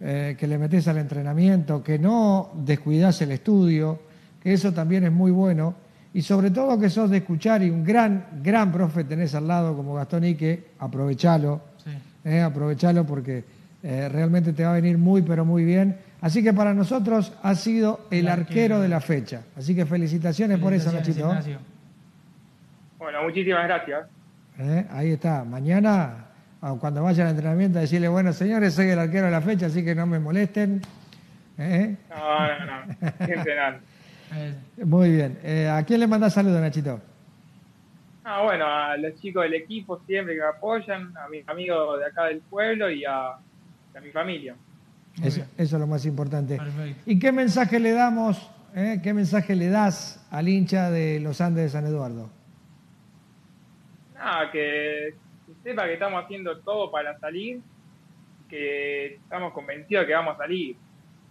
eh, que le metes al entrenamiento, que no descuidas el estudio, que eso también es muy bueno. Y sobre todo que sos de escuchar y un gran, gran profe tenés al lado como Gastón Ique, aprovechalo,
Sí.
eh, aprovechalo porque eh, realmente te va a venir muy, pero muy bien. Así que para nosotros ha sido el arquero de la fecha. Así que felicitaciones, por eso, Nachito.
Ignacio.
Bueno, muchísimas gracias.
Eh, Ahí está. Mañana, ah, cuando vaya al entrenamiento, decirle, bueno, señores, soy el arquero de la fecha, así que no me molesten. Eh,
No, no, no. Siempre.
Eh,
Muy bien. Eh, ¿A quién le mandás saludos, Nachito?
Ah, bueno, a los chicos del equipo siempre que me apoyan, a mis amigos de acá del pueblo y a, a mi familia.
Eso, es lo más importante.
Perfecto.
¿Y qué mensaje le damos, eh, qué mensaje le das al hincha de los Andes de San Eduardo?
Nada, que, que sepa que estamos haciendo todo para salir, que estamos convencidos que vamos a salir,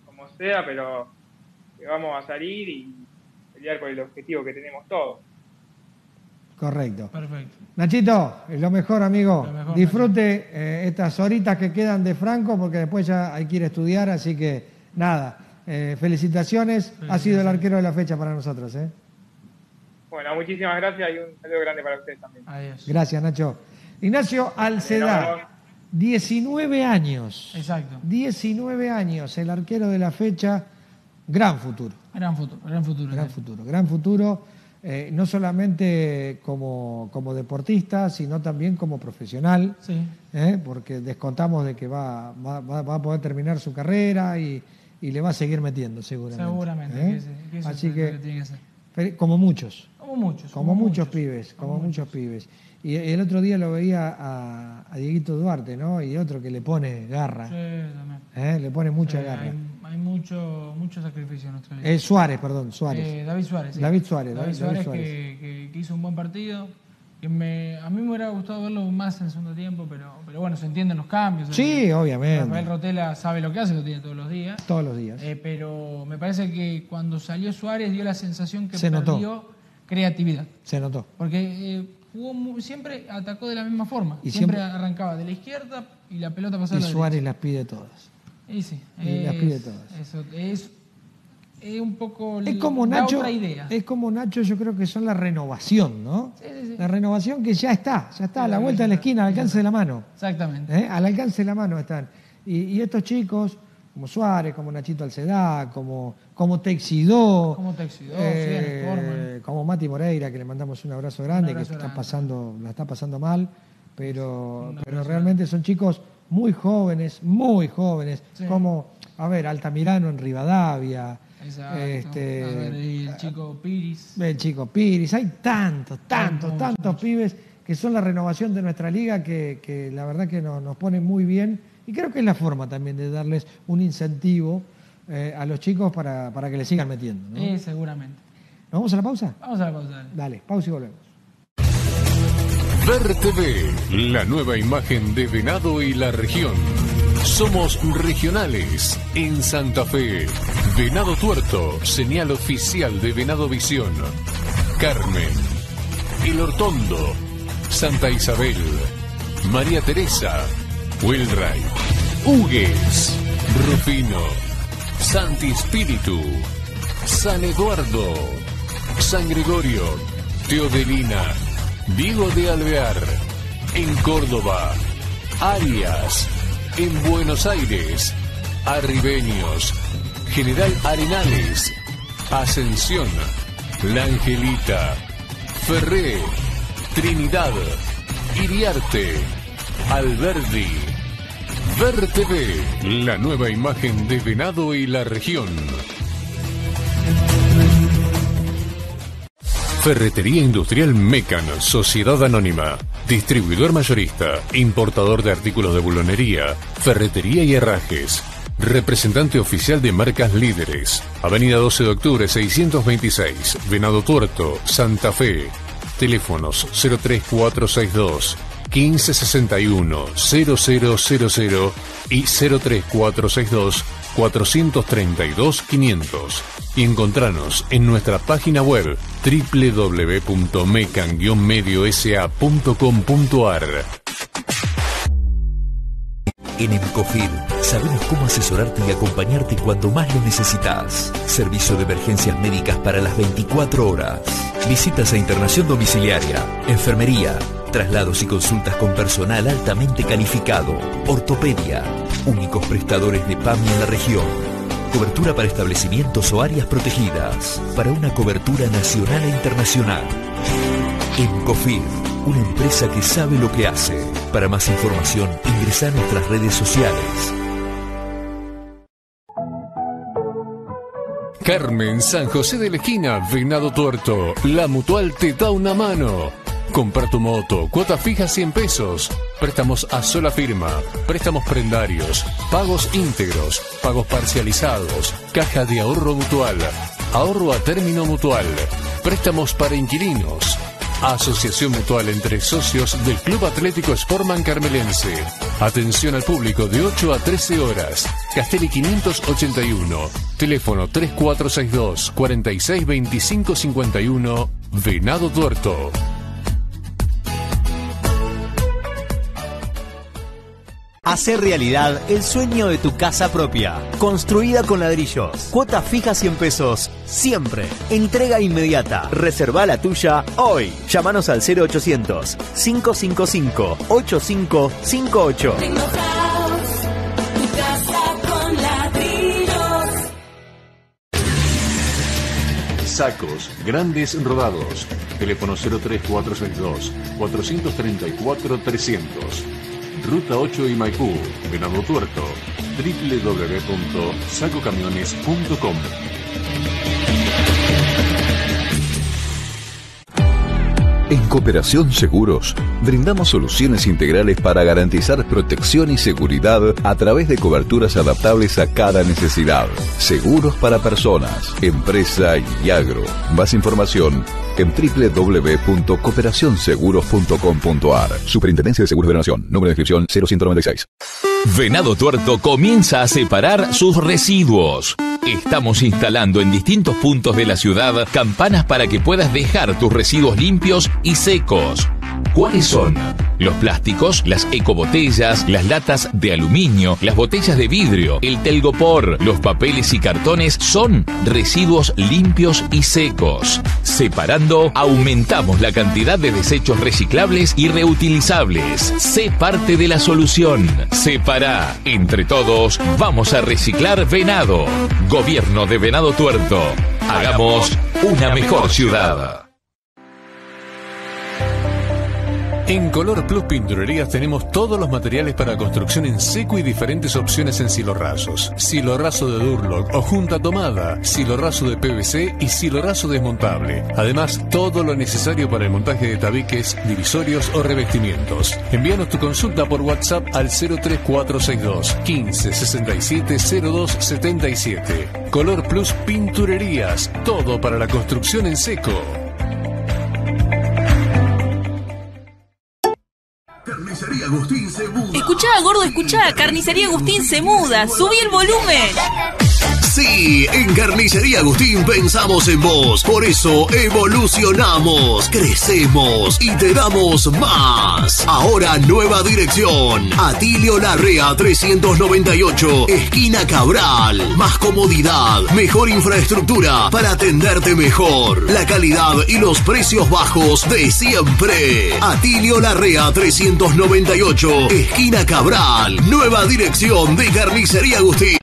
como sea, pero que vamos a salir y pelear por el objetivo que tenemos todos.
Correcto.
Perfecto.
Nachito, es lo mejor, amigo.
Lo mejor,
Disfrute eh, estas horitas que quedan de Franco, porque después ya hay que ir a estudiar, así que nada. eh, felicitaciones. Ha sido el arquero de la fecha para nosotros. ¿eh?
Bueno, muchísimas gracias y un saludo grande para ustedes también.
Adiós.
Gracias, Nacho. Ignacio Alcedá, 19 años.
Exacto.
19 años, el arquero de la fecha, gran futuro.
Gran futuro, gran futuro.
Gran futuro, gran futuro, eh, no solamente como, como deportista, sino también como profesional,
Sí.
¿eh? porque descontamos de que va, va, va- a poder terminar su carrera y, y le va a seguir metiendo seguramente.
Seguramente.
¿eh?
que que eso
Así que,
que tiene que ser.
fe- como muchos.
Como muchos.
Como muchos pibes, como muchos pibes. Y el otro día lo veía a, a Dieguito Duarte, ¿no? Y otro que le pone garra,
Sí, también.
¿eh? le pone mucha
Sí,
garra.
Hay, hay mucho, mucho sacrificio en nuestra vida.
Eh, Suárez, perdón, Suárez.
Eh, David Suárez. sí.
David Suárez,
David
David
Suárez,
Suárez.
Que, que- que hizo un buen partido. Que me, a mí me hubiera gustado verlo más en el segundo tiempo, pero, pero bueno, se entienden los cambios.
Sí, obviamente.
Rafael Rotela sabe lo que hace, lo tiene todos los días.
Todos los días.
Eh, pero me parece que cuando salió Suárez dio la sensación que
Se notó.
creatividad.
Se notó.
Porque eh, jugó mu- siempre atacó de la misma forma.
Y
siempre,
siempre-
arrancaba de la izquierda y la pelota pasaba
Y
a la
Suárez las pide todas.
Y sí,
y las
es-
pide todas.
Eso, es, es un poco
Es como
la
Nacho,
otra idea.
es como Nacho, yo creo que son la renovación, ¿no?
Sí, sí, sí.
La renovación que ya está, ya está a la vuelta de la esquina, al alcance de la mano.
Exactamente.
¿eh? Al alcance de la mano están. Y, y estos chicos, como Suárez, como Nachito Alcedá, como, como Texidó,
Como Texidó,
eh, como Mati Moreira, que le mandamos un abrazo grande,
abrazo
que está
grande.
pasando, la está pasando mal, pero, pero realmente son chicos muy jóvenes, muy jóvenes,
Sí.
como, a ver, Altamirano en Rivadavia,
Exacto.
este,
A ver, y el chico Piris.
el chico Piris, hay tantos, tantos,
Muchos,
tantos pibes que son la renovación de nuestra liga que, que la verdad que nos, nos ponen muy bien y creo que es la forma también de darles un incentivo eh, a los chicos para, para que le sigan metiendo. ¿no?
Eh, seguramente.
¿Nos vamos a la pausa?
Vamos a la pausa. dale.
Dale, pausa y volvemos.
Ver TV, la nueva imagen de Venado y la región. Somos regionales en Santa Fe. Venado Tuerto, señal oficial de Venado Visión. Carmen, El Hortondo, Santa Isabel, María Teresa, Wilray, Hugues, Rufino, Santi Espíritu, San Eduardo, San Gregorio, Teodelina, Diego de Alvear, en Córdoba, Arias, en Buenos Aires, Arribeños, General Arenales, Ascensión, La Angelita, Ferré, Trinidad, Iriarte, Alberdi. Ver la nueva imagen de Venado y la región. Ferretería Industrial Mecan, Sociedad Anónima. Distribuidor mayorista, importador de artículos de bulonería, ferretería y herrajes. Representante oficial de marcas líderes. Avenida 12 de octubre 626, Venado Tuerto, Santa Fe. Teléfonos 03462 1561 0000 y 03462 432 500 y encontranos en nuestra página web www.mecan-mediosa.com.ar
En Emcofir sabemos cómo asesorarte y acompañarte cuando más lo necesitas. Servicio de emergencias médicas para las 24 horas. Visitas a internación domiciliaria, enfermería, traslados y consultas con personal altamente calificado, ortopedia, únicos prestadores de PAMI en la región. Cobertura para establecimientos o áreas protegidas, para una cobertura nacional e internacional. Emcofir, una empresa que sabe lo que hace. Para más información, ingresa a nuestras redes sociales.
Carmen San José de la Esquina, Venado Tuerto. La Mutual te da una mano. Comprar tu moto, cuota fija 100 pesos. Préstamos a sola firma, préstamos prendarios, pagos íntegros, pagos parcializados, caja de ahorro mutual, ahorro a término mutual, préstamos para inquilinos. Asociación Mutual entre socios del Club Atlético Sportman Carmelense. Atención al público de 8 a 13 horas. Castelli 581. Teléfono 3462 462551. Venado Tuerto.
Hacer realidad el sueño de tu casa propia, construida con ladrillos. Cuota fija 100 pesos, siempre. Entrega inmediata. Reserva la tuya hoy. Llámanos al 0800 555 8558.
Tu casa con ladrillos.
Sacos, grandes rodados. Teléfono 03462 434 300. Ruta 8 y Maipú, Venado Tuerto. www.sacocamiones.com.
En Cooperación Seguros, brindamos soluciones integrales para garantizar protección y seguridad a través de coberturas adaptables a cada necesidad. Seguros para personas, empresa y agro. Más información en www.cooperacionseguros.com.ar. Superintendencia de Seguros de la Nación. Número de inscripción 0196.
Venado Tuerto comienza a separar sus residuos. Estamos instalando en distintos puntos de la ciudad campanas para que puedas dejar tus residuos limpios y secos. ¿Cuáles son? Los plásticos, las ecobotellas, las latas de aluminio, las botellas de vidrio, el telgopor, los papeles y cartones son residuos limpios y secos. Separando, aumentamos la cantidad de desechos reciclables y reutilizables. Sé parte de la solución. Separa. Entre todos, vamos a reciclar venado. Gobierno de Venado Tuerto. Hagamos una mejor ciudad.
En Color Plus Pinturerías tenemos todos los materiales para construcción en seco y diferentes opciones en silorrazos. Silorrazo de Durlock o junta tomada, silorrazo de PVC y silorrazo desmontable. Además, todo lo necesario para el montaje de tabiques, divisorios o revestimientos. Envíanos tu consulta por WhatsApp al 03462 15 67 02 77. Color Plus Pinturerías, todo para la construcción en seco.
Carnicería.
Escuchá, gordo, escuchá. Carnicería Agustín se muda. Subí el volumen.
Sí, en Carnicería Agustín pensamos en vos. Por eso evolucionamos, crecemos y te damos más. Ahora nueva dirección. Atilio Larrea 398, esquina Cabral. Más comodidad, mejor infraestructura para atenderte mejor. La calidad y los precios bajos de siempre. Atilio Larrea 398, esquina Cabral. Nueva dirección de Carnicería Agustín.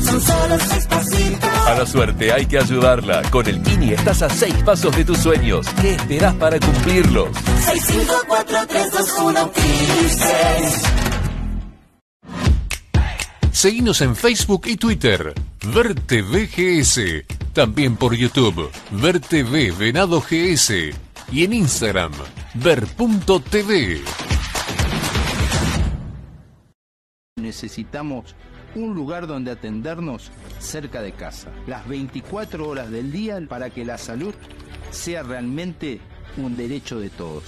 Son solo seis pasitos.
A la suerte hay que ayudarla. Con el INI estás a seis pasos de tus sueños. ¿Qué esperas para cumplirlos?
6543215
Seguimos en Facebook y Twitter. Verte VGS. También por YouTube. Verte Venado Y en Instagram. Ver.tv.
Necesitamos un lugar donde atendernos cerca de casa, las 24 horas del día para que la salud sea realmente un derecho de todos.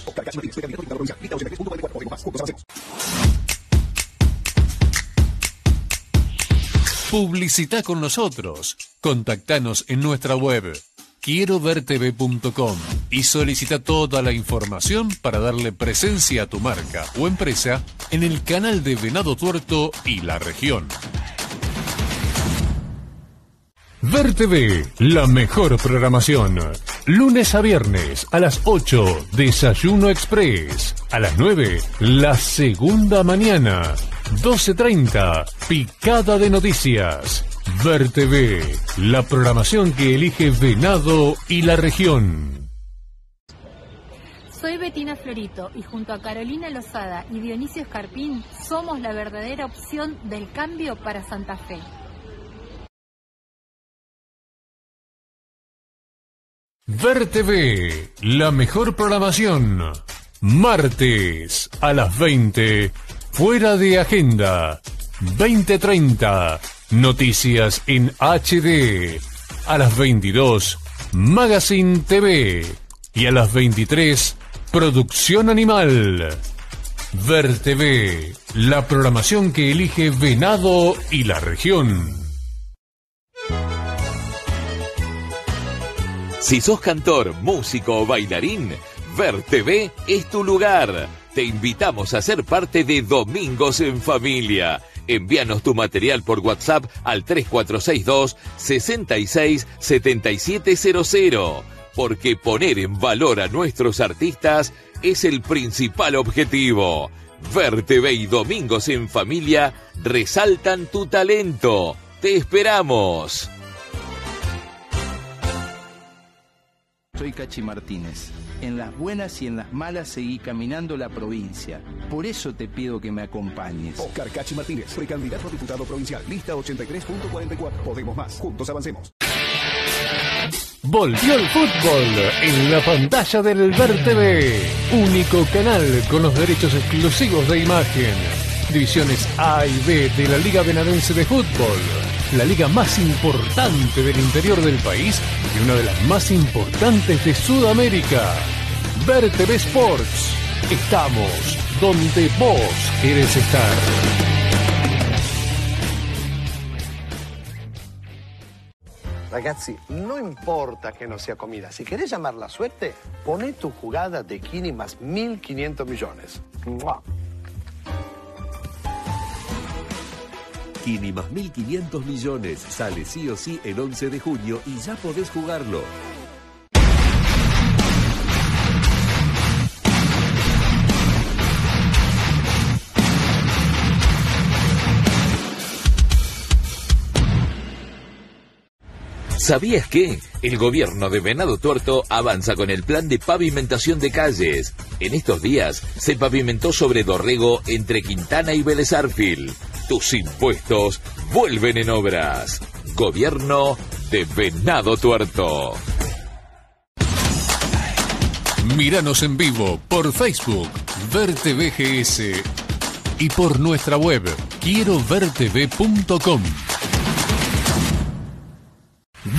Publicita con nosotros. Contactanos en nuestra web quiero vertv.com y solicita toda la información para darle presencia a tu marca o empresa en el canal de Venado Tuerto y la región. Ver TV, la mejor programación. Lunes a viernes a las 8, Desayuno Express. A las 9, la segunda mañana. 12.30, Picada de Noticias. Ver TV, la programación que elige Venado y la región.
Soy Betina Florito y junto a Carolina Lozada y Dionisio Escarpín somos la verdadera opción del cambio para Santa Fe.
Ver TV, la mejor programación. Martes a las 20, fuera de agenda. 2030, noticias en HD. A las 22, Magazine TV. Y a las 23, Producción Animal. Ver TV, la programación que elige Venado y la región.
Si sos cantor, músico o bailarín, Ver TV es tu lugar. Te invitamos a ser parte de Domingos en Familia. Envíanos tu material por WhatsApp al 3462 66 7700. Porque poner en valor a nuestros artistas es el principal objetivo. Ver TV y Domingos en Familia resaltan tu talento. Te esperamos.
Soy Cachi Martínez. En las buenas y en las malas seguí caminando la provincia. Por eso te pido que me acompañes.
Oscar Cachi Martínez, precandidato a diputado provincial, lista 83.44. Podemos más. Juntos avancemos.
Volvió el fútbol en la pantalla del Ver TV. Único canal con los derechos exclusivos de imagen. Divisiones A y B de la Liga Venadense de Fútbol. La liga más importante del interior del país y una de las más importantes de Sudamérica. Ver TV Sports. Estamos donde vos querés estar.
Ragazzi, no importa que no sea comida. Si querés llamar la suerte, poné tu jugada de Kini más 1.500 millones. ¡Mua!
Kini más 1.500 millones sale sí o sí el 11 de junio y ya podés jugarlo.
¿Sabías que? El gobierno de Venado Tuerto avanza con el plan de pavimentación de calles. En estos días se pavimentó sobre Dorrego entre Quintana y Vélez Arfil. Tus impuestos vuelven en obras. Gobierno de Venado Tuerto.
Míranos en vivo por Facebook, Verte y por nuestra web, quiero vertv.com.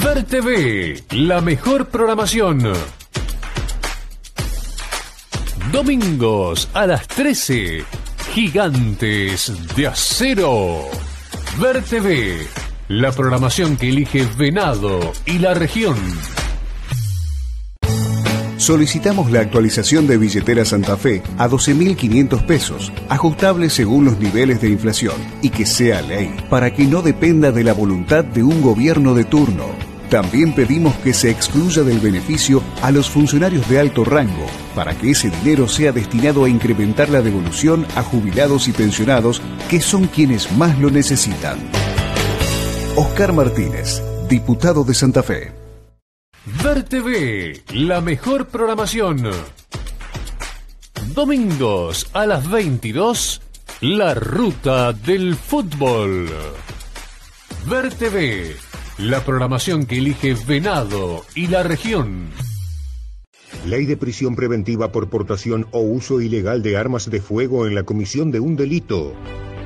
Ver TV, la mejor programación. Domingos a las 13, Gigantes de Acero. Ver TV, la programación que elige Venado y la región.
Solicitamos la actualización de billetera Santa Fe a 12.500 pesos, ajustable según los niveles de inflación, y que sea ley, para que no dependa de la voluntad de un gobierno de turno. También pedimos que se excluya del beneficio a los funcionarios de alto rango, para que ese dinero sea destinado a incrementar la devolución a jubilados y pensionados, que son quienes más lo necesitan. Oscar Martínez, diputado de Santa Fe.
Ver TV, la mejor programación. Domingos a las 22, la ruta del fútbol. Ver TV, la programación que elige Venado y la región.
Ley de prisión preventiva por portación o uso ilegal de armas de fuego en la comisión de un delito.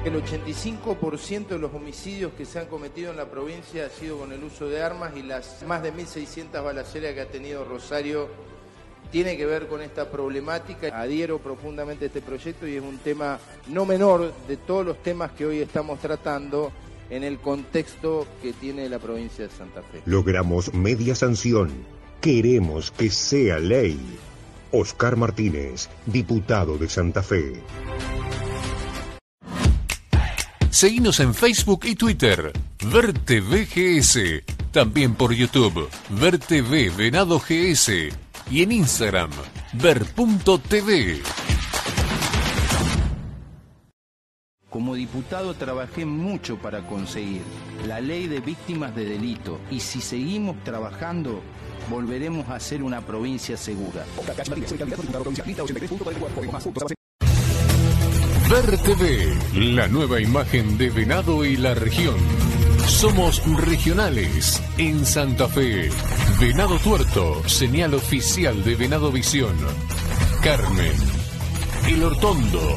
El 85% de los homicidios que se han cometido en la provincia ha sido con el uso de armas y las más de 1.600 balaceras que ha tenido Rosario tiene que ver con esta problemática. Adhiero profundamente a este proyecto y es un tema no menor de todos los temas que hoy estamos tratando en el contexto que tiene la provincia de Santa Fe.
Logramos media sanción. Queremos que sea ley. Oscar Martínez, diputado de Santa Fe.
Seguinos en Facebook y Twitter, Verte VGS, también por YouTube, VerTV Venado GS y en Instagram, ver.tv.
Como diputado trabajé mucho para conseguir la ley de víctimas de delito y si seguimos trabajando volveremos a ser una provincia segura.
Oscar Cachi Martínez, precandidato a diputado provincial, lista 83.44. Podemos más. Juntos avancemos.
Ver TV, la nueva imagen de Venado y la región. Somos regionales en Santa Fe. Venado Tuerto, señal oficial de Venado Visión. Carmen, El Hortondo,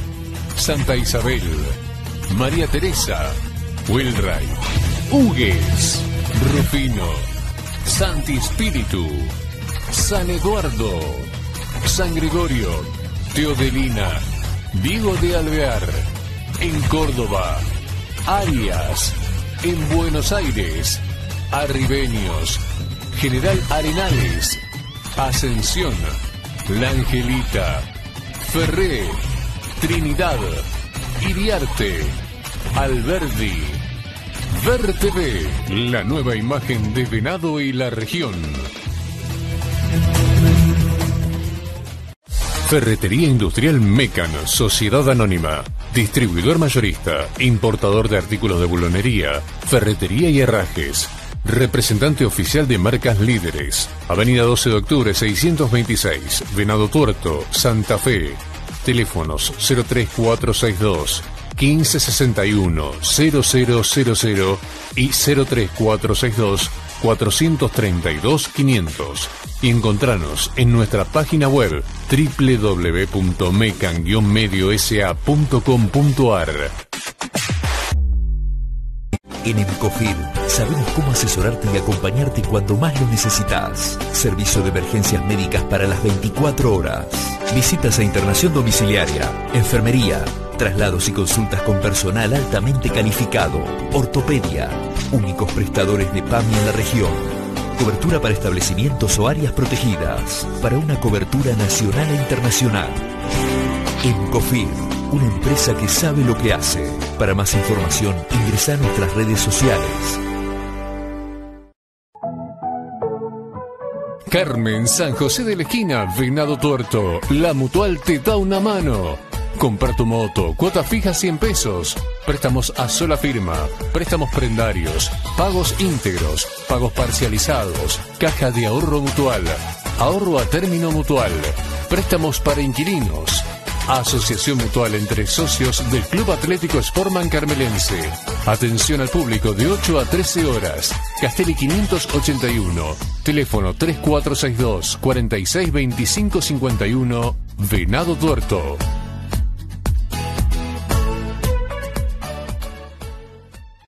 Santa Isabel, María Teresa, Wilray, Hugues, Rufino, Santi Espíritu, San Eduardo, San Gregorio, Teodelina, Diego de Alvear. En Córdoba. Arias. En Buenos Aires. Arribeños. General Arenales. Ascensión. La Angelita. Ferré. Trinidad. Iriarte. Alberdi. Ver TV, la nueva imagen de Venado y la región. Ferretería Industrial Mecan, Sociedad Anónima. Distribuidor mayorista, importador de artículos de bulonería, ferretería y herrajes. Representante oficial de marcas líderes. Avenida 12 de octubre 626, Venado Tuerto, Santa Fe. Teléfonos 03462 1561 0000 y 03462 432 500 y encontranos en nuestra página web www.mecan-mediosa.com.ar
En Emcofil sabemos cómo asesorarte y acompañarte cuando más lo necesitas. Servicio de emergencias médicas para las 24 horas. Visitas a internación domiciliaria, enfermería, traslados y consultas con personal altamente calificado, ortopedia, únicos prestadores de PAMI en la región. Cobertura para establecimientos o áreas protegidas, para una cobertura nacional e internacional. Emcofir, una empresa que sabe lo que hace. Para más información, ingresa a nuestras redes sociales.
Carmen San José de la Esquina, Venado Tuerto. La Mutual te da una mano. Comprar tu moto, cuota fija 100 pesos. Préstamos a sola firma, préstamos prendarios, pagos íntegros, pagos parcializados, caja de ahorro mutual, ahorro a término mutual, préstamos para inquilinos. Asociación Mutual entre socios del Club Atlético Sportman Carmelense. Atención al público de 8 a 13 horas. Castelli 581. Teléfono 3462 462551 Venado Tuerto.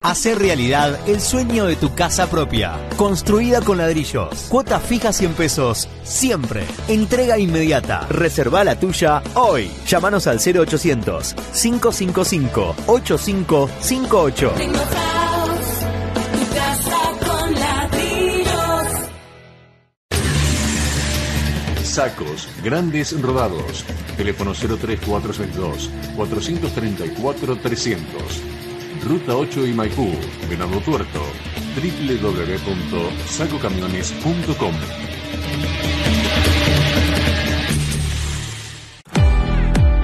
Hacer realidad el sueño de tu casa propia. Construida con ladrillos. Cuota fija 100 pesos. Siempre. Entrega inmediata. Reserva la tuya hoy. Llámanos al 0800 555 8558.
Tengo House, tu casa con ladrillos.
Sacos, grandes rodados. Teléfono 03462 434 300. Ruta 8 y Maipú, Venado Tuerto. www.sacocamiones.com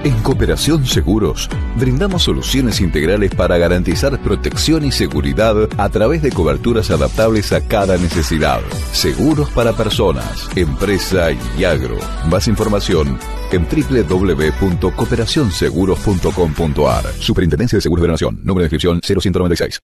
En Cooperación Seguros, brindamos soluciones integrales para garantizar protección y seguridad a través de coberturas adaptables a cada necesidad. Seguros para personas, empresa y agro. Más información en www.cooperacionseguros.com.ar. Superintendencia de Seguros de Nación. Número de inscripción 0196.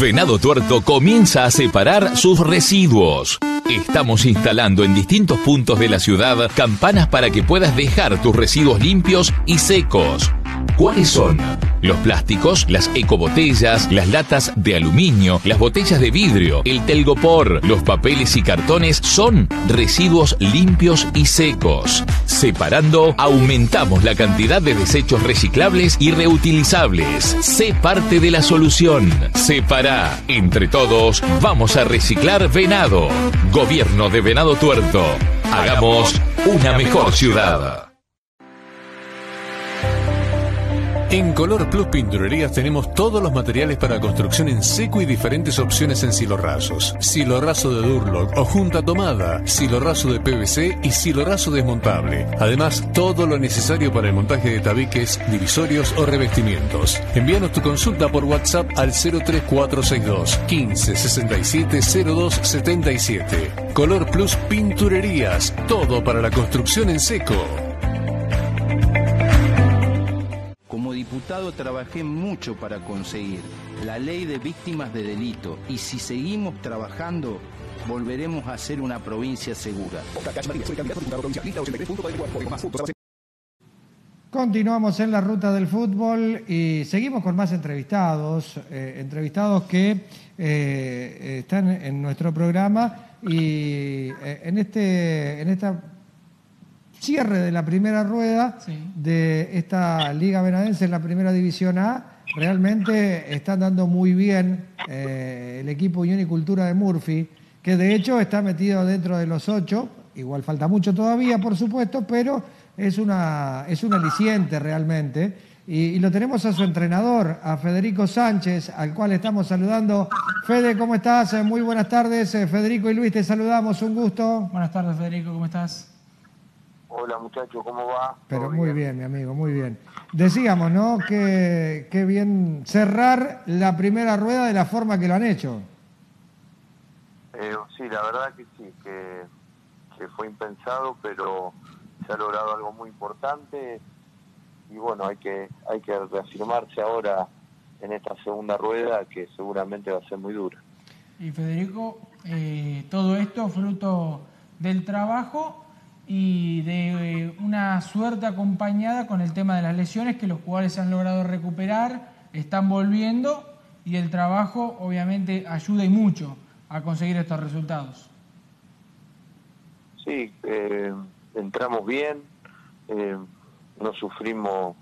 Venado Tuerto comienza a separar sus residuos. Estamos instalando en distintos puntos de la ciudad campanas para que puedas dejar tus residuos limpios y secos. ¿Cuáles son? Los plásticos, las ecobotellas, las latas de aluminio, las botellas de vidrio, el telgopor, los papeles y cartones son residuos limpios y secos. Separando, aumentamos la cantidad de desechos reciclables y reutilizables. Sé parte de la solución. Separa. Entre todos, vamos a reciclar venado. Gobierno de Venado Tuerto. Hagamos una mejor ciudad.
En Color Plus Pinturerías tenemos todos los materiales para construcción en seco y diferentes opciones en silo rasos. Silo raso de Durlock o junta tomada, silo raso de PVC y silo raso desmontable. Además, todo lo necesario para el montaje de tabiques, divisorios o revestimientos. Envíanos tu consulta por WhatsApp al 03462 15 67 02 77. Color Plus Pinturerías, todo para la construcción en seco.
Diputado trabajé mucho para conseguir la ley de víctimas de delito y si seguimos trabajando volveremos a ser una provincia segura.
Continuamos en la ruta del fútbol y seguimos con más entrevistados, eh, entrevistados que eh, están en nuestro programa y eh, en, este, en esta cierre de la primera rueda de esta Liga Benadense en la primera división A. Realmente están dando muy bien eh, el equipo Unicultura de Murphy, que de hecho está metido dentro de los ocho. Igual falta mucho todavía, por supuesto, pero es, una, es un aliciente realmente. Y, y, lo tenemos a su entrenador, a Federico Sánchez, al cual estamos saludando. Fede, ¿cómo estás? Muy buenas tardes. Eh, Federico y Luis, te saludamos, un gusto.
Buenas tardes, Federico, ¿cómo estás?
Hola muchachos, ¿cómo va?
Pero muy bien? mi amigo, muy bien. Decíamos, ¿no? Que, que bien cerrar la primera rueda de la forma que lo han hecho.
Eh, sí, la verdad que sí, que, que fue impensado, pero se ha logrado algo muy importante y bueno, hay que, hay que reafirmarse ahora en esta segunda rueda que seguramente va a ser muy dura.
Y Federico, eh, todo esto fruto del trabajo y de eh, una suerte acompañada con el tema de las lesiones que los jugadores se han logrado recuperar, están volviendo y el trabajo obviamente ayuda y mucho a conseguir estos resultados.
Sí, eh, entramos bien, eh, no sufrimos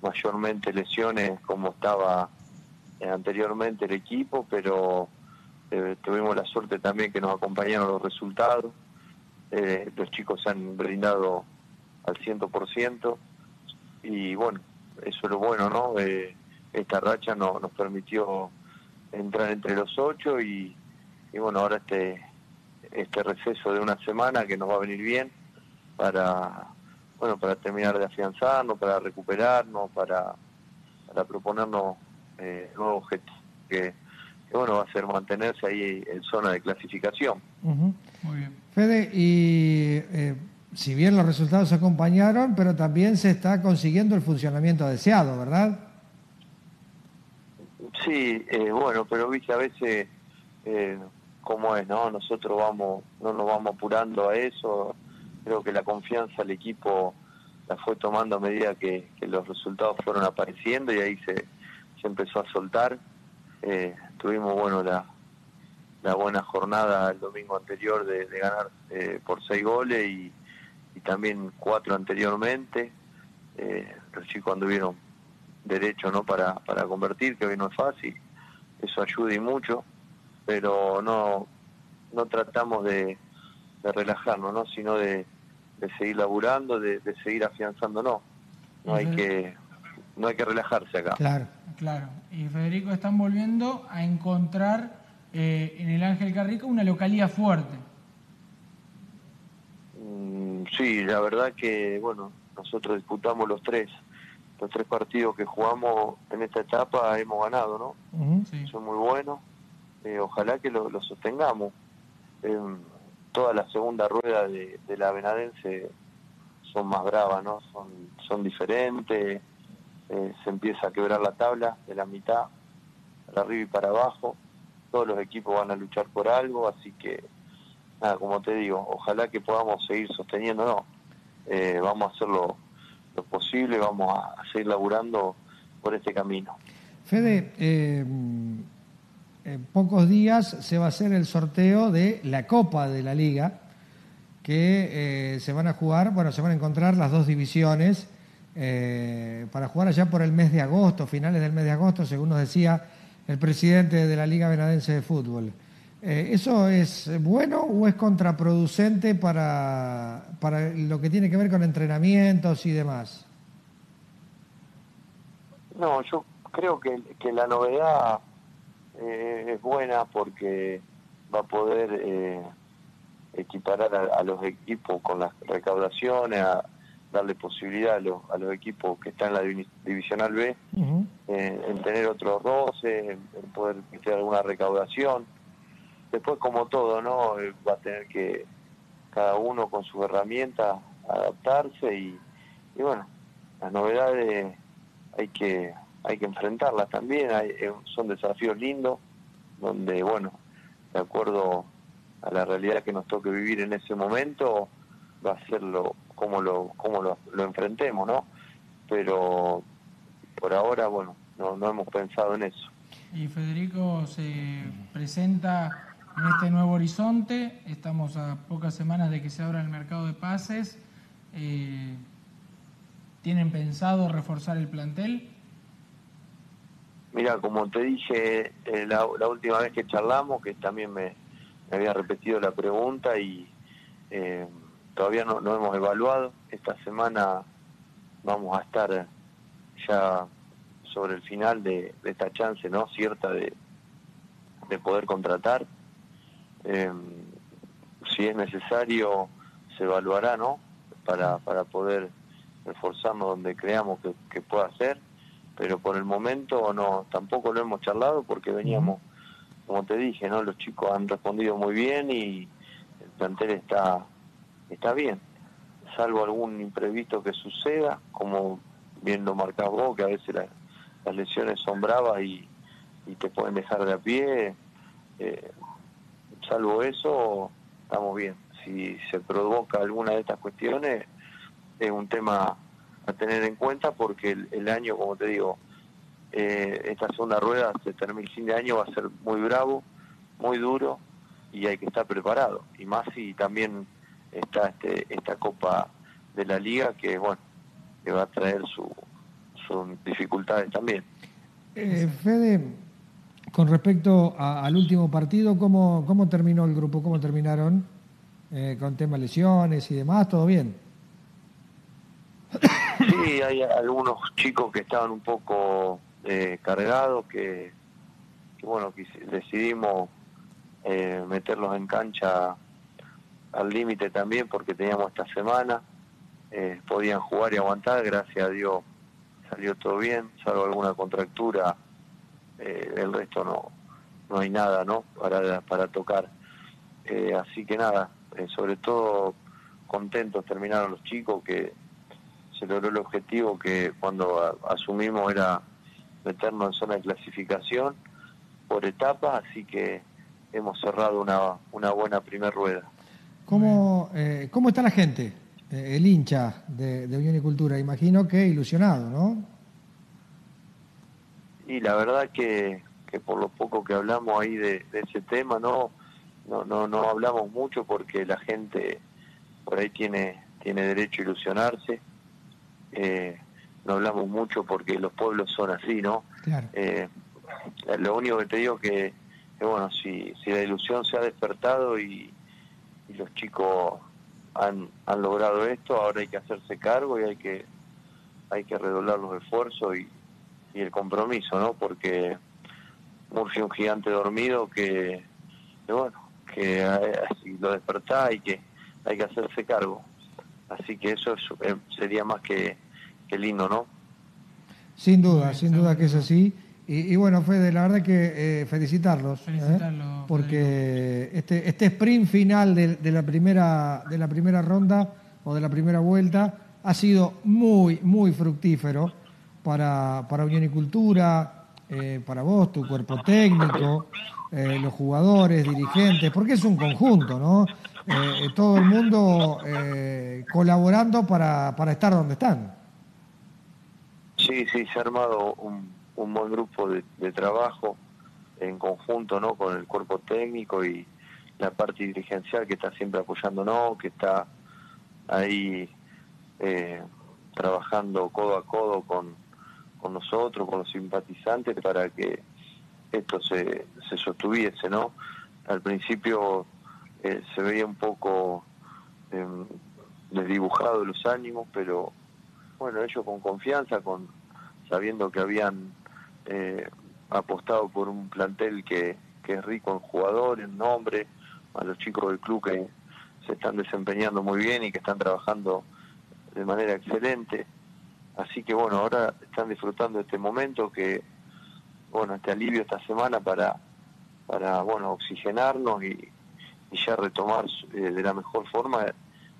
mayormente lesiones como estaba anteriormente el equipo, pero tuvimos la suerte también que nos acompañaron los resultados. Eh, los chicos se han brindado al 100% y bueno, eso es lo bueno, ¿no? Eh, esta racha no, nos permitió entrar entre los ocho y, y bueno, ahora este, este receso de una semana que nos va a venir bien para bueno para terminar de afianzarnos, para recuperarnos, para, para proponernos eh, nuevos objetivos que, bueno va a ser mantenerse ahí en zona de clasificación.
Uh. Muy bien. Fede, y eh, si bien los resultados acompañaron, pero también se está consiguiendo el funcionamiento deseado, ¿verdad?
Sí, eh, bueno, pero viste a veces eh, cómo es, ¿no? Nosotros vamos, no nos vamos apurando a eso, creo que la confianza al equipo la fue tomando a medida que, que los resultados fueron apareciendo y ahí se, se empezó a soltar. Eh, tuvimos bueno la, la buena jornada el domingo anterior de, de ganar eh, por seis goles y, y, también cuatro anteriormente. Eh, los chicos anduvieron derecho no para, para convertir, que hoy no es fácil, eso ayuda y mucho, pero no, no tratamos de, de relajarnos, ¿no? sino de, de seguir laburando, de, de seguir afianzándonos. No uh -huh. hay que no hay que relajarse acá.
Claro, claro. Y Federico están volviendo a encontrar eh, en el Ángel Carrico una localidad fuerte.
Mm, sí, la verdad que bueno, nosotros disputamos los tres, los tres partidos que jugamos en esta etapa hemos ganado, ¿no?
Uh -huh. sí.
Son muy buenos. Eh, ojalá que lo, lo sostengamos. Eh, toda la segunda rueda de, de, la Benadense son más bravas, ¿no? Son, son diferentes, eh, se empieza a quebrar la tabla de la mitad para arriba y para abajo, todos los equipos van a luchar por algo, así que, nada, como te digo, ojalá que podamos seguir sosteniéndonos, eh, vamos a hacer lo, posible, vamos a, seguir laburando por este camino.
Fede, eh en pocos días se va a hacer el sorteo de la Copa de la Liga, que eh, se van a jugar, bueno, se van a encontrar las dos divisiones para jugar allá por el mes de agosto, finales del mes de agosto, según nos decía el presidente de la Liga Venadense de Fútbol. Eh, ¿Eso es bueno o es contraproducente para, para lo que tiene que ver con entrenamientos y demás?
No, yo creo que, que la novedad eh, es buena porque va a poder eh, equiparar a, a, los equipos con las recaudaciones, a darle posibilidad a los, a los equipos que están en la Divisional B uh -huh. eh, en tener otros roces, en, en poder tener alguna recaudación. Después, como todo, ¿no? Eh, va a tener que cada uno con sus herramientas adaptarse y, y bueno, las novedades hay que hay que enfrentarlas también, hay, son desafíos lindos, donde, bueno, de acuerdo a la realidad que nos toque vivir en ese momento, va a ser lo, como, lo, como lo, lo enfrentemos, ¿no? Pero por ahora, bueno, no, no hemos pensado en eso.
Y Federico se presenta en este nuevo horizonte, estamos a pocas semanas de que se abra el mercado de pases, eh, ¿tienen pensado reforzar el plantel?
Mira, como te dije eh, la, la última vez que charlamos, que también me, me había repetido la pregunta y eh, todavía no, no hemos evaluado. Esta semana vamos a estar ya sobre el final de, de esta chance no cierta de, de poder contratar. Eh, si es necesario, se evaluará, ¿no? Para, para poder reforzarnos donde creamos que, que pueda ser, pero por el momento no, tampoco lo hemos charlado porque veníamos, como te dije, ¿no? Los chicos han respondido muy bien y el plantel está, está bien, salvo algún imprevisto que suceda, como bien lo marcás vos, que a veces la- las lesiones son bravas y, y te pueden dejar de a pie, eh, salvo eso, estamos bien. Si se provoca alguna de estas cuestiones, es un tema a tener en cuenta porque el, el año, como te digo, eh, esta segunda rueda se termina el fin de año, va a ser muy bravo, muy duro y hay que estar preparado. Y más si también está este, esta Copa de la Liga que, bueno, que va a traer su, sus dificultades también.
Eh, Fede, con respecto a- al último partido, ¿cómo, ¿cómo terminó el grupo? ¿Cómo terminaron? Eh, con tema lesiones y demás, ¿todo bien?
Sí, hay algunos chicos que estaban un poco eh, cargados, que, que, bueno, que decidimos eh, meterlos en cancha al límite también porque teníamos esta semana, eh, podían jugar y aguantar, gracias a Dios salió todo bien, salvo alguna contractura, eh, el resto no, no hay nada, ¿no? Para, para tocar. Eh, así que nada, sobre todo contentos terminaron los chicos que se logró el objetivo que cuando asumimos era meternos en zona de clasificación por etapas, así que hemos cerrado una, una buena primera rueda.
¿Cómo, eh, ¿cómo está la gente? Eh, el hincha de, de Unión y Cultura, imagino que ilusionado, ¿no?
Y la verdad que, que por lo poco que hablamos ahí de, de ese tema, no, no, no, no hablamos mucho porque la gente por ahí tiene, tiene derecho a ilusionarse. Eh, no hablamos mucho porque los pueblos son así, ¿no?
Claro.
Eh, lo único que te digo que, que bueno, si, si la ilusión se ha despertado y, y los chicos han, han logrado esto, ahora hay que hacerse cargo y hay que hay que redoblar los esfuerzos y, y el compromiso, ¿no? Porque Murphy es un gigante dormido que, bueno, que eh, si lo despertá hay que hay que hacerse cargo. Así que eso es, eh, sería más que, que lindo, ¿no?
Sin duda, sin duda que es así. Y, y bueno, Fede, la verdad que eh, felicitarlos, ¿eh?
Felicitarlos,
porque este, este sprint final de, de la primera, de la primera ronda o de la primera vuelta ha sido muy, muy fructífero para, para Unión y Cultura, eh, para vos, tu cuerpo técnico, eh, los jugadores, dirigentes, porque es un conjunto, ¿no? Eh, todo el mundo eh, colaborando para, para estar donde están.
Sí, sí, se ha armado un, un buen grupo de, de trabajo en conjunto, ¿no? Con el cuerpo técnico y la parte dirigencial que está siempre apoyándonos, que está ahí eh, trabajando codo a codo con, con nosotros, con los simpatizantes, para que esto se, se sostuviese, ¿no? Al principio eh, se veía un poco eh, desdibujado los ánimos, pero bueno, ellos con confianza, con sabiendo que habían eh, apostado por un plantel que, que es rico en jugadores, en nombre, a los chicos del club que se están desempeñando muy bien y que están trabajando de manera excelente. Así que bueno, ahora están disfrutando este momento que, bueno, este alivio esta semana para, para bueno, oxigenarnos y, y ya retomar eh, de la mejor forma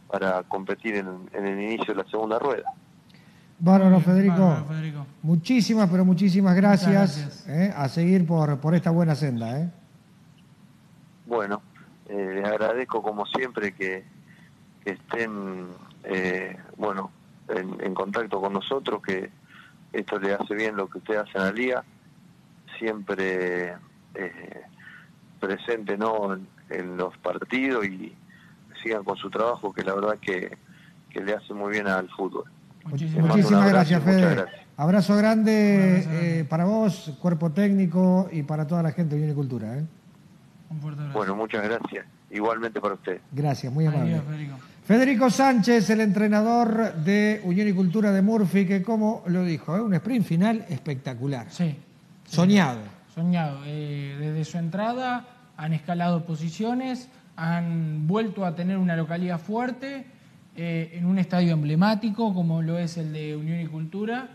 para competir en el inicio de la segunda rueda.
Bárbaro, Federico.
Bárbaro, Federico.
Muchísimas, pero muchísimas gracias,
gracias.
eh, a seguir por, por esta buena senda. ¿eh?
Bueno, eh, les agradezco como siempre que, que estén, eh, bueno, en, en contacto con nosotros, que esto le hace bien lo que ustedes hacen a la liga, siempre eh, presente ¿no? en, en los partidos y sigan con su trabajo, que la verdad que, que le hace muy bien al fútbol.
Muchísimas,
un
Muchísimas
abrazo,
gracias,
muchas
Fede.
gracias.
Abrazo grande eh, para vos, cuerpo técnico y para toda la gente de Unión y Cultura. ¿eh?
Bueno, muchas gracias. Igualmente para usted.
Gracias, muy amable.
Adiós, Federico.
Federico Sánchez, el entrenador de Unión y Cultura de Murphy, que como lo dijo, ¿eh? un sprint final espectacular.
Sí.
Soñado.
Soñado. Eh, desde su entrada han escalado posiciones, han vuelto a tener una localidad fuerte eh, en un estadio emblemático como lo es el de Unión y Cultura.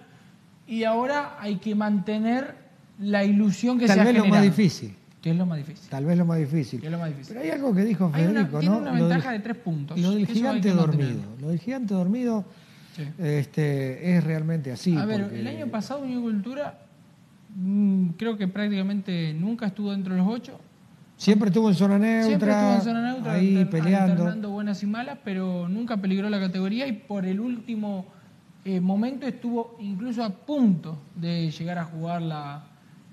Y ahora hay que mantener la ilusión que
Tal
se ha
vez lo
generado.
más difícil.
Que es lo más difícil.
Tal vez lo más difícil.
Es lo más difícil.
Pero hay algo que dijo
Hay una-
Federico,
tiene
¿no?
una
Lo del-
ventaja de tres puntos.
Lo del gigante dormido. Lo del gigante dormido este, es realmente así.
a ver,
porque-
el año pasado Unión y Cultura mm, creo que prácticamente nunca estuvo dentro de los ocho.
Siempre estuvo en zona neutra.
Siempre estuvo en zona neutra,
ahí peleando.
alternando buenas y malas, pero nunca peligró la categoría y por el último eh, momento estuvo incluso a punto de llegar a jugar la,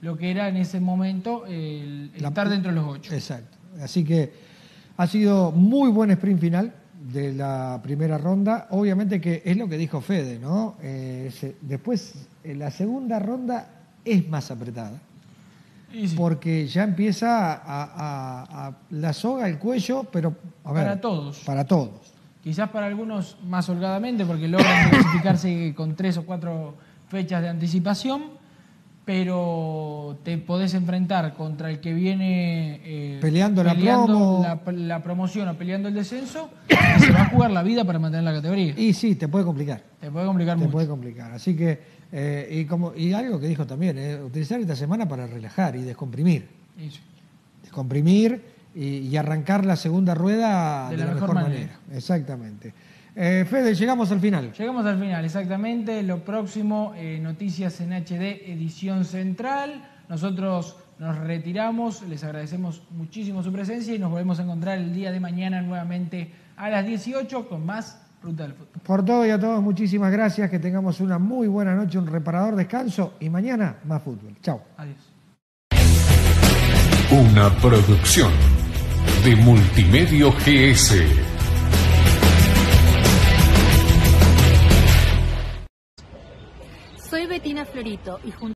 lo que era en ese momento el
La-
estar dentro de los ocho.
Exacto. Así que ha sido muy buen sprint final de la primera ronda. Obviamente que es lo que dijo Fede, ¿no? Eh, se- después, en la segunda ronda es más apretada. Porque ya empieza a, a- a la soga al cuello, pero a ver,
Para todos.
Para todos.
Quizás para algunos más holgadamente, porque logran clasificarse con tres o cuatro fechas de anticipación, pero te podés enfrentar contra el que viene eh,
Peleando la promo.
la, la promoción o peleando el descenso, y se va a jugar la vida para mantener la categoría.
Y sí, te puede complicar.
Te puede complicar
Te
mucho.
puede complicar. Así que, eh, y, como, y algo que dijo también, eh, utilizar esta semana para relajar y descomprimir.
Sí.
Descomprimir y, y arrancar la segunda rueda de, la, mejor, manera. Exactamente. Eh, Fede, llegamos al final.
Llegamos al final, exactamente. Lo próximo, eh, Noticias en HD, edición central. Nosotros nos retiramos, les agradecemos muchísimo su presencia y nos volvemos a encontrar el día de mañana nuevamente a las 18 con más
Por todo y a todos, muchísimas gracias. Que tengamos una muy buena noche, un reparador descanso y mañana más fútbol. Chao.
Adiós.
Una producción de Multimedio GS.
Soy Betina Florito y junto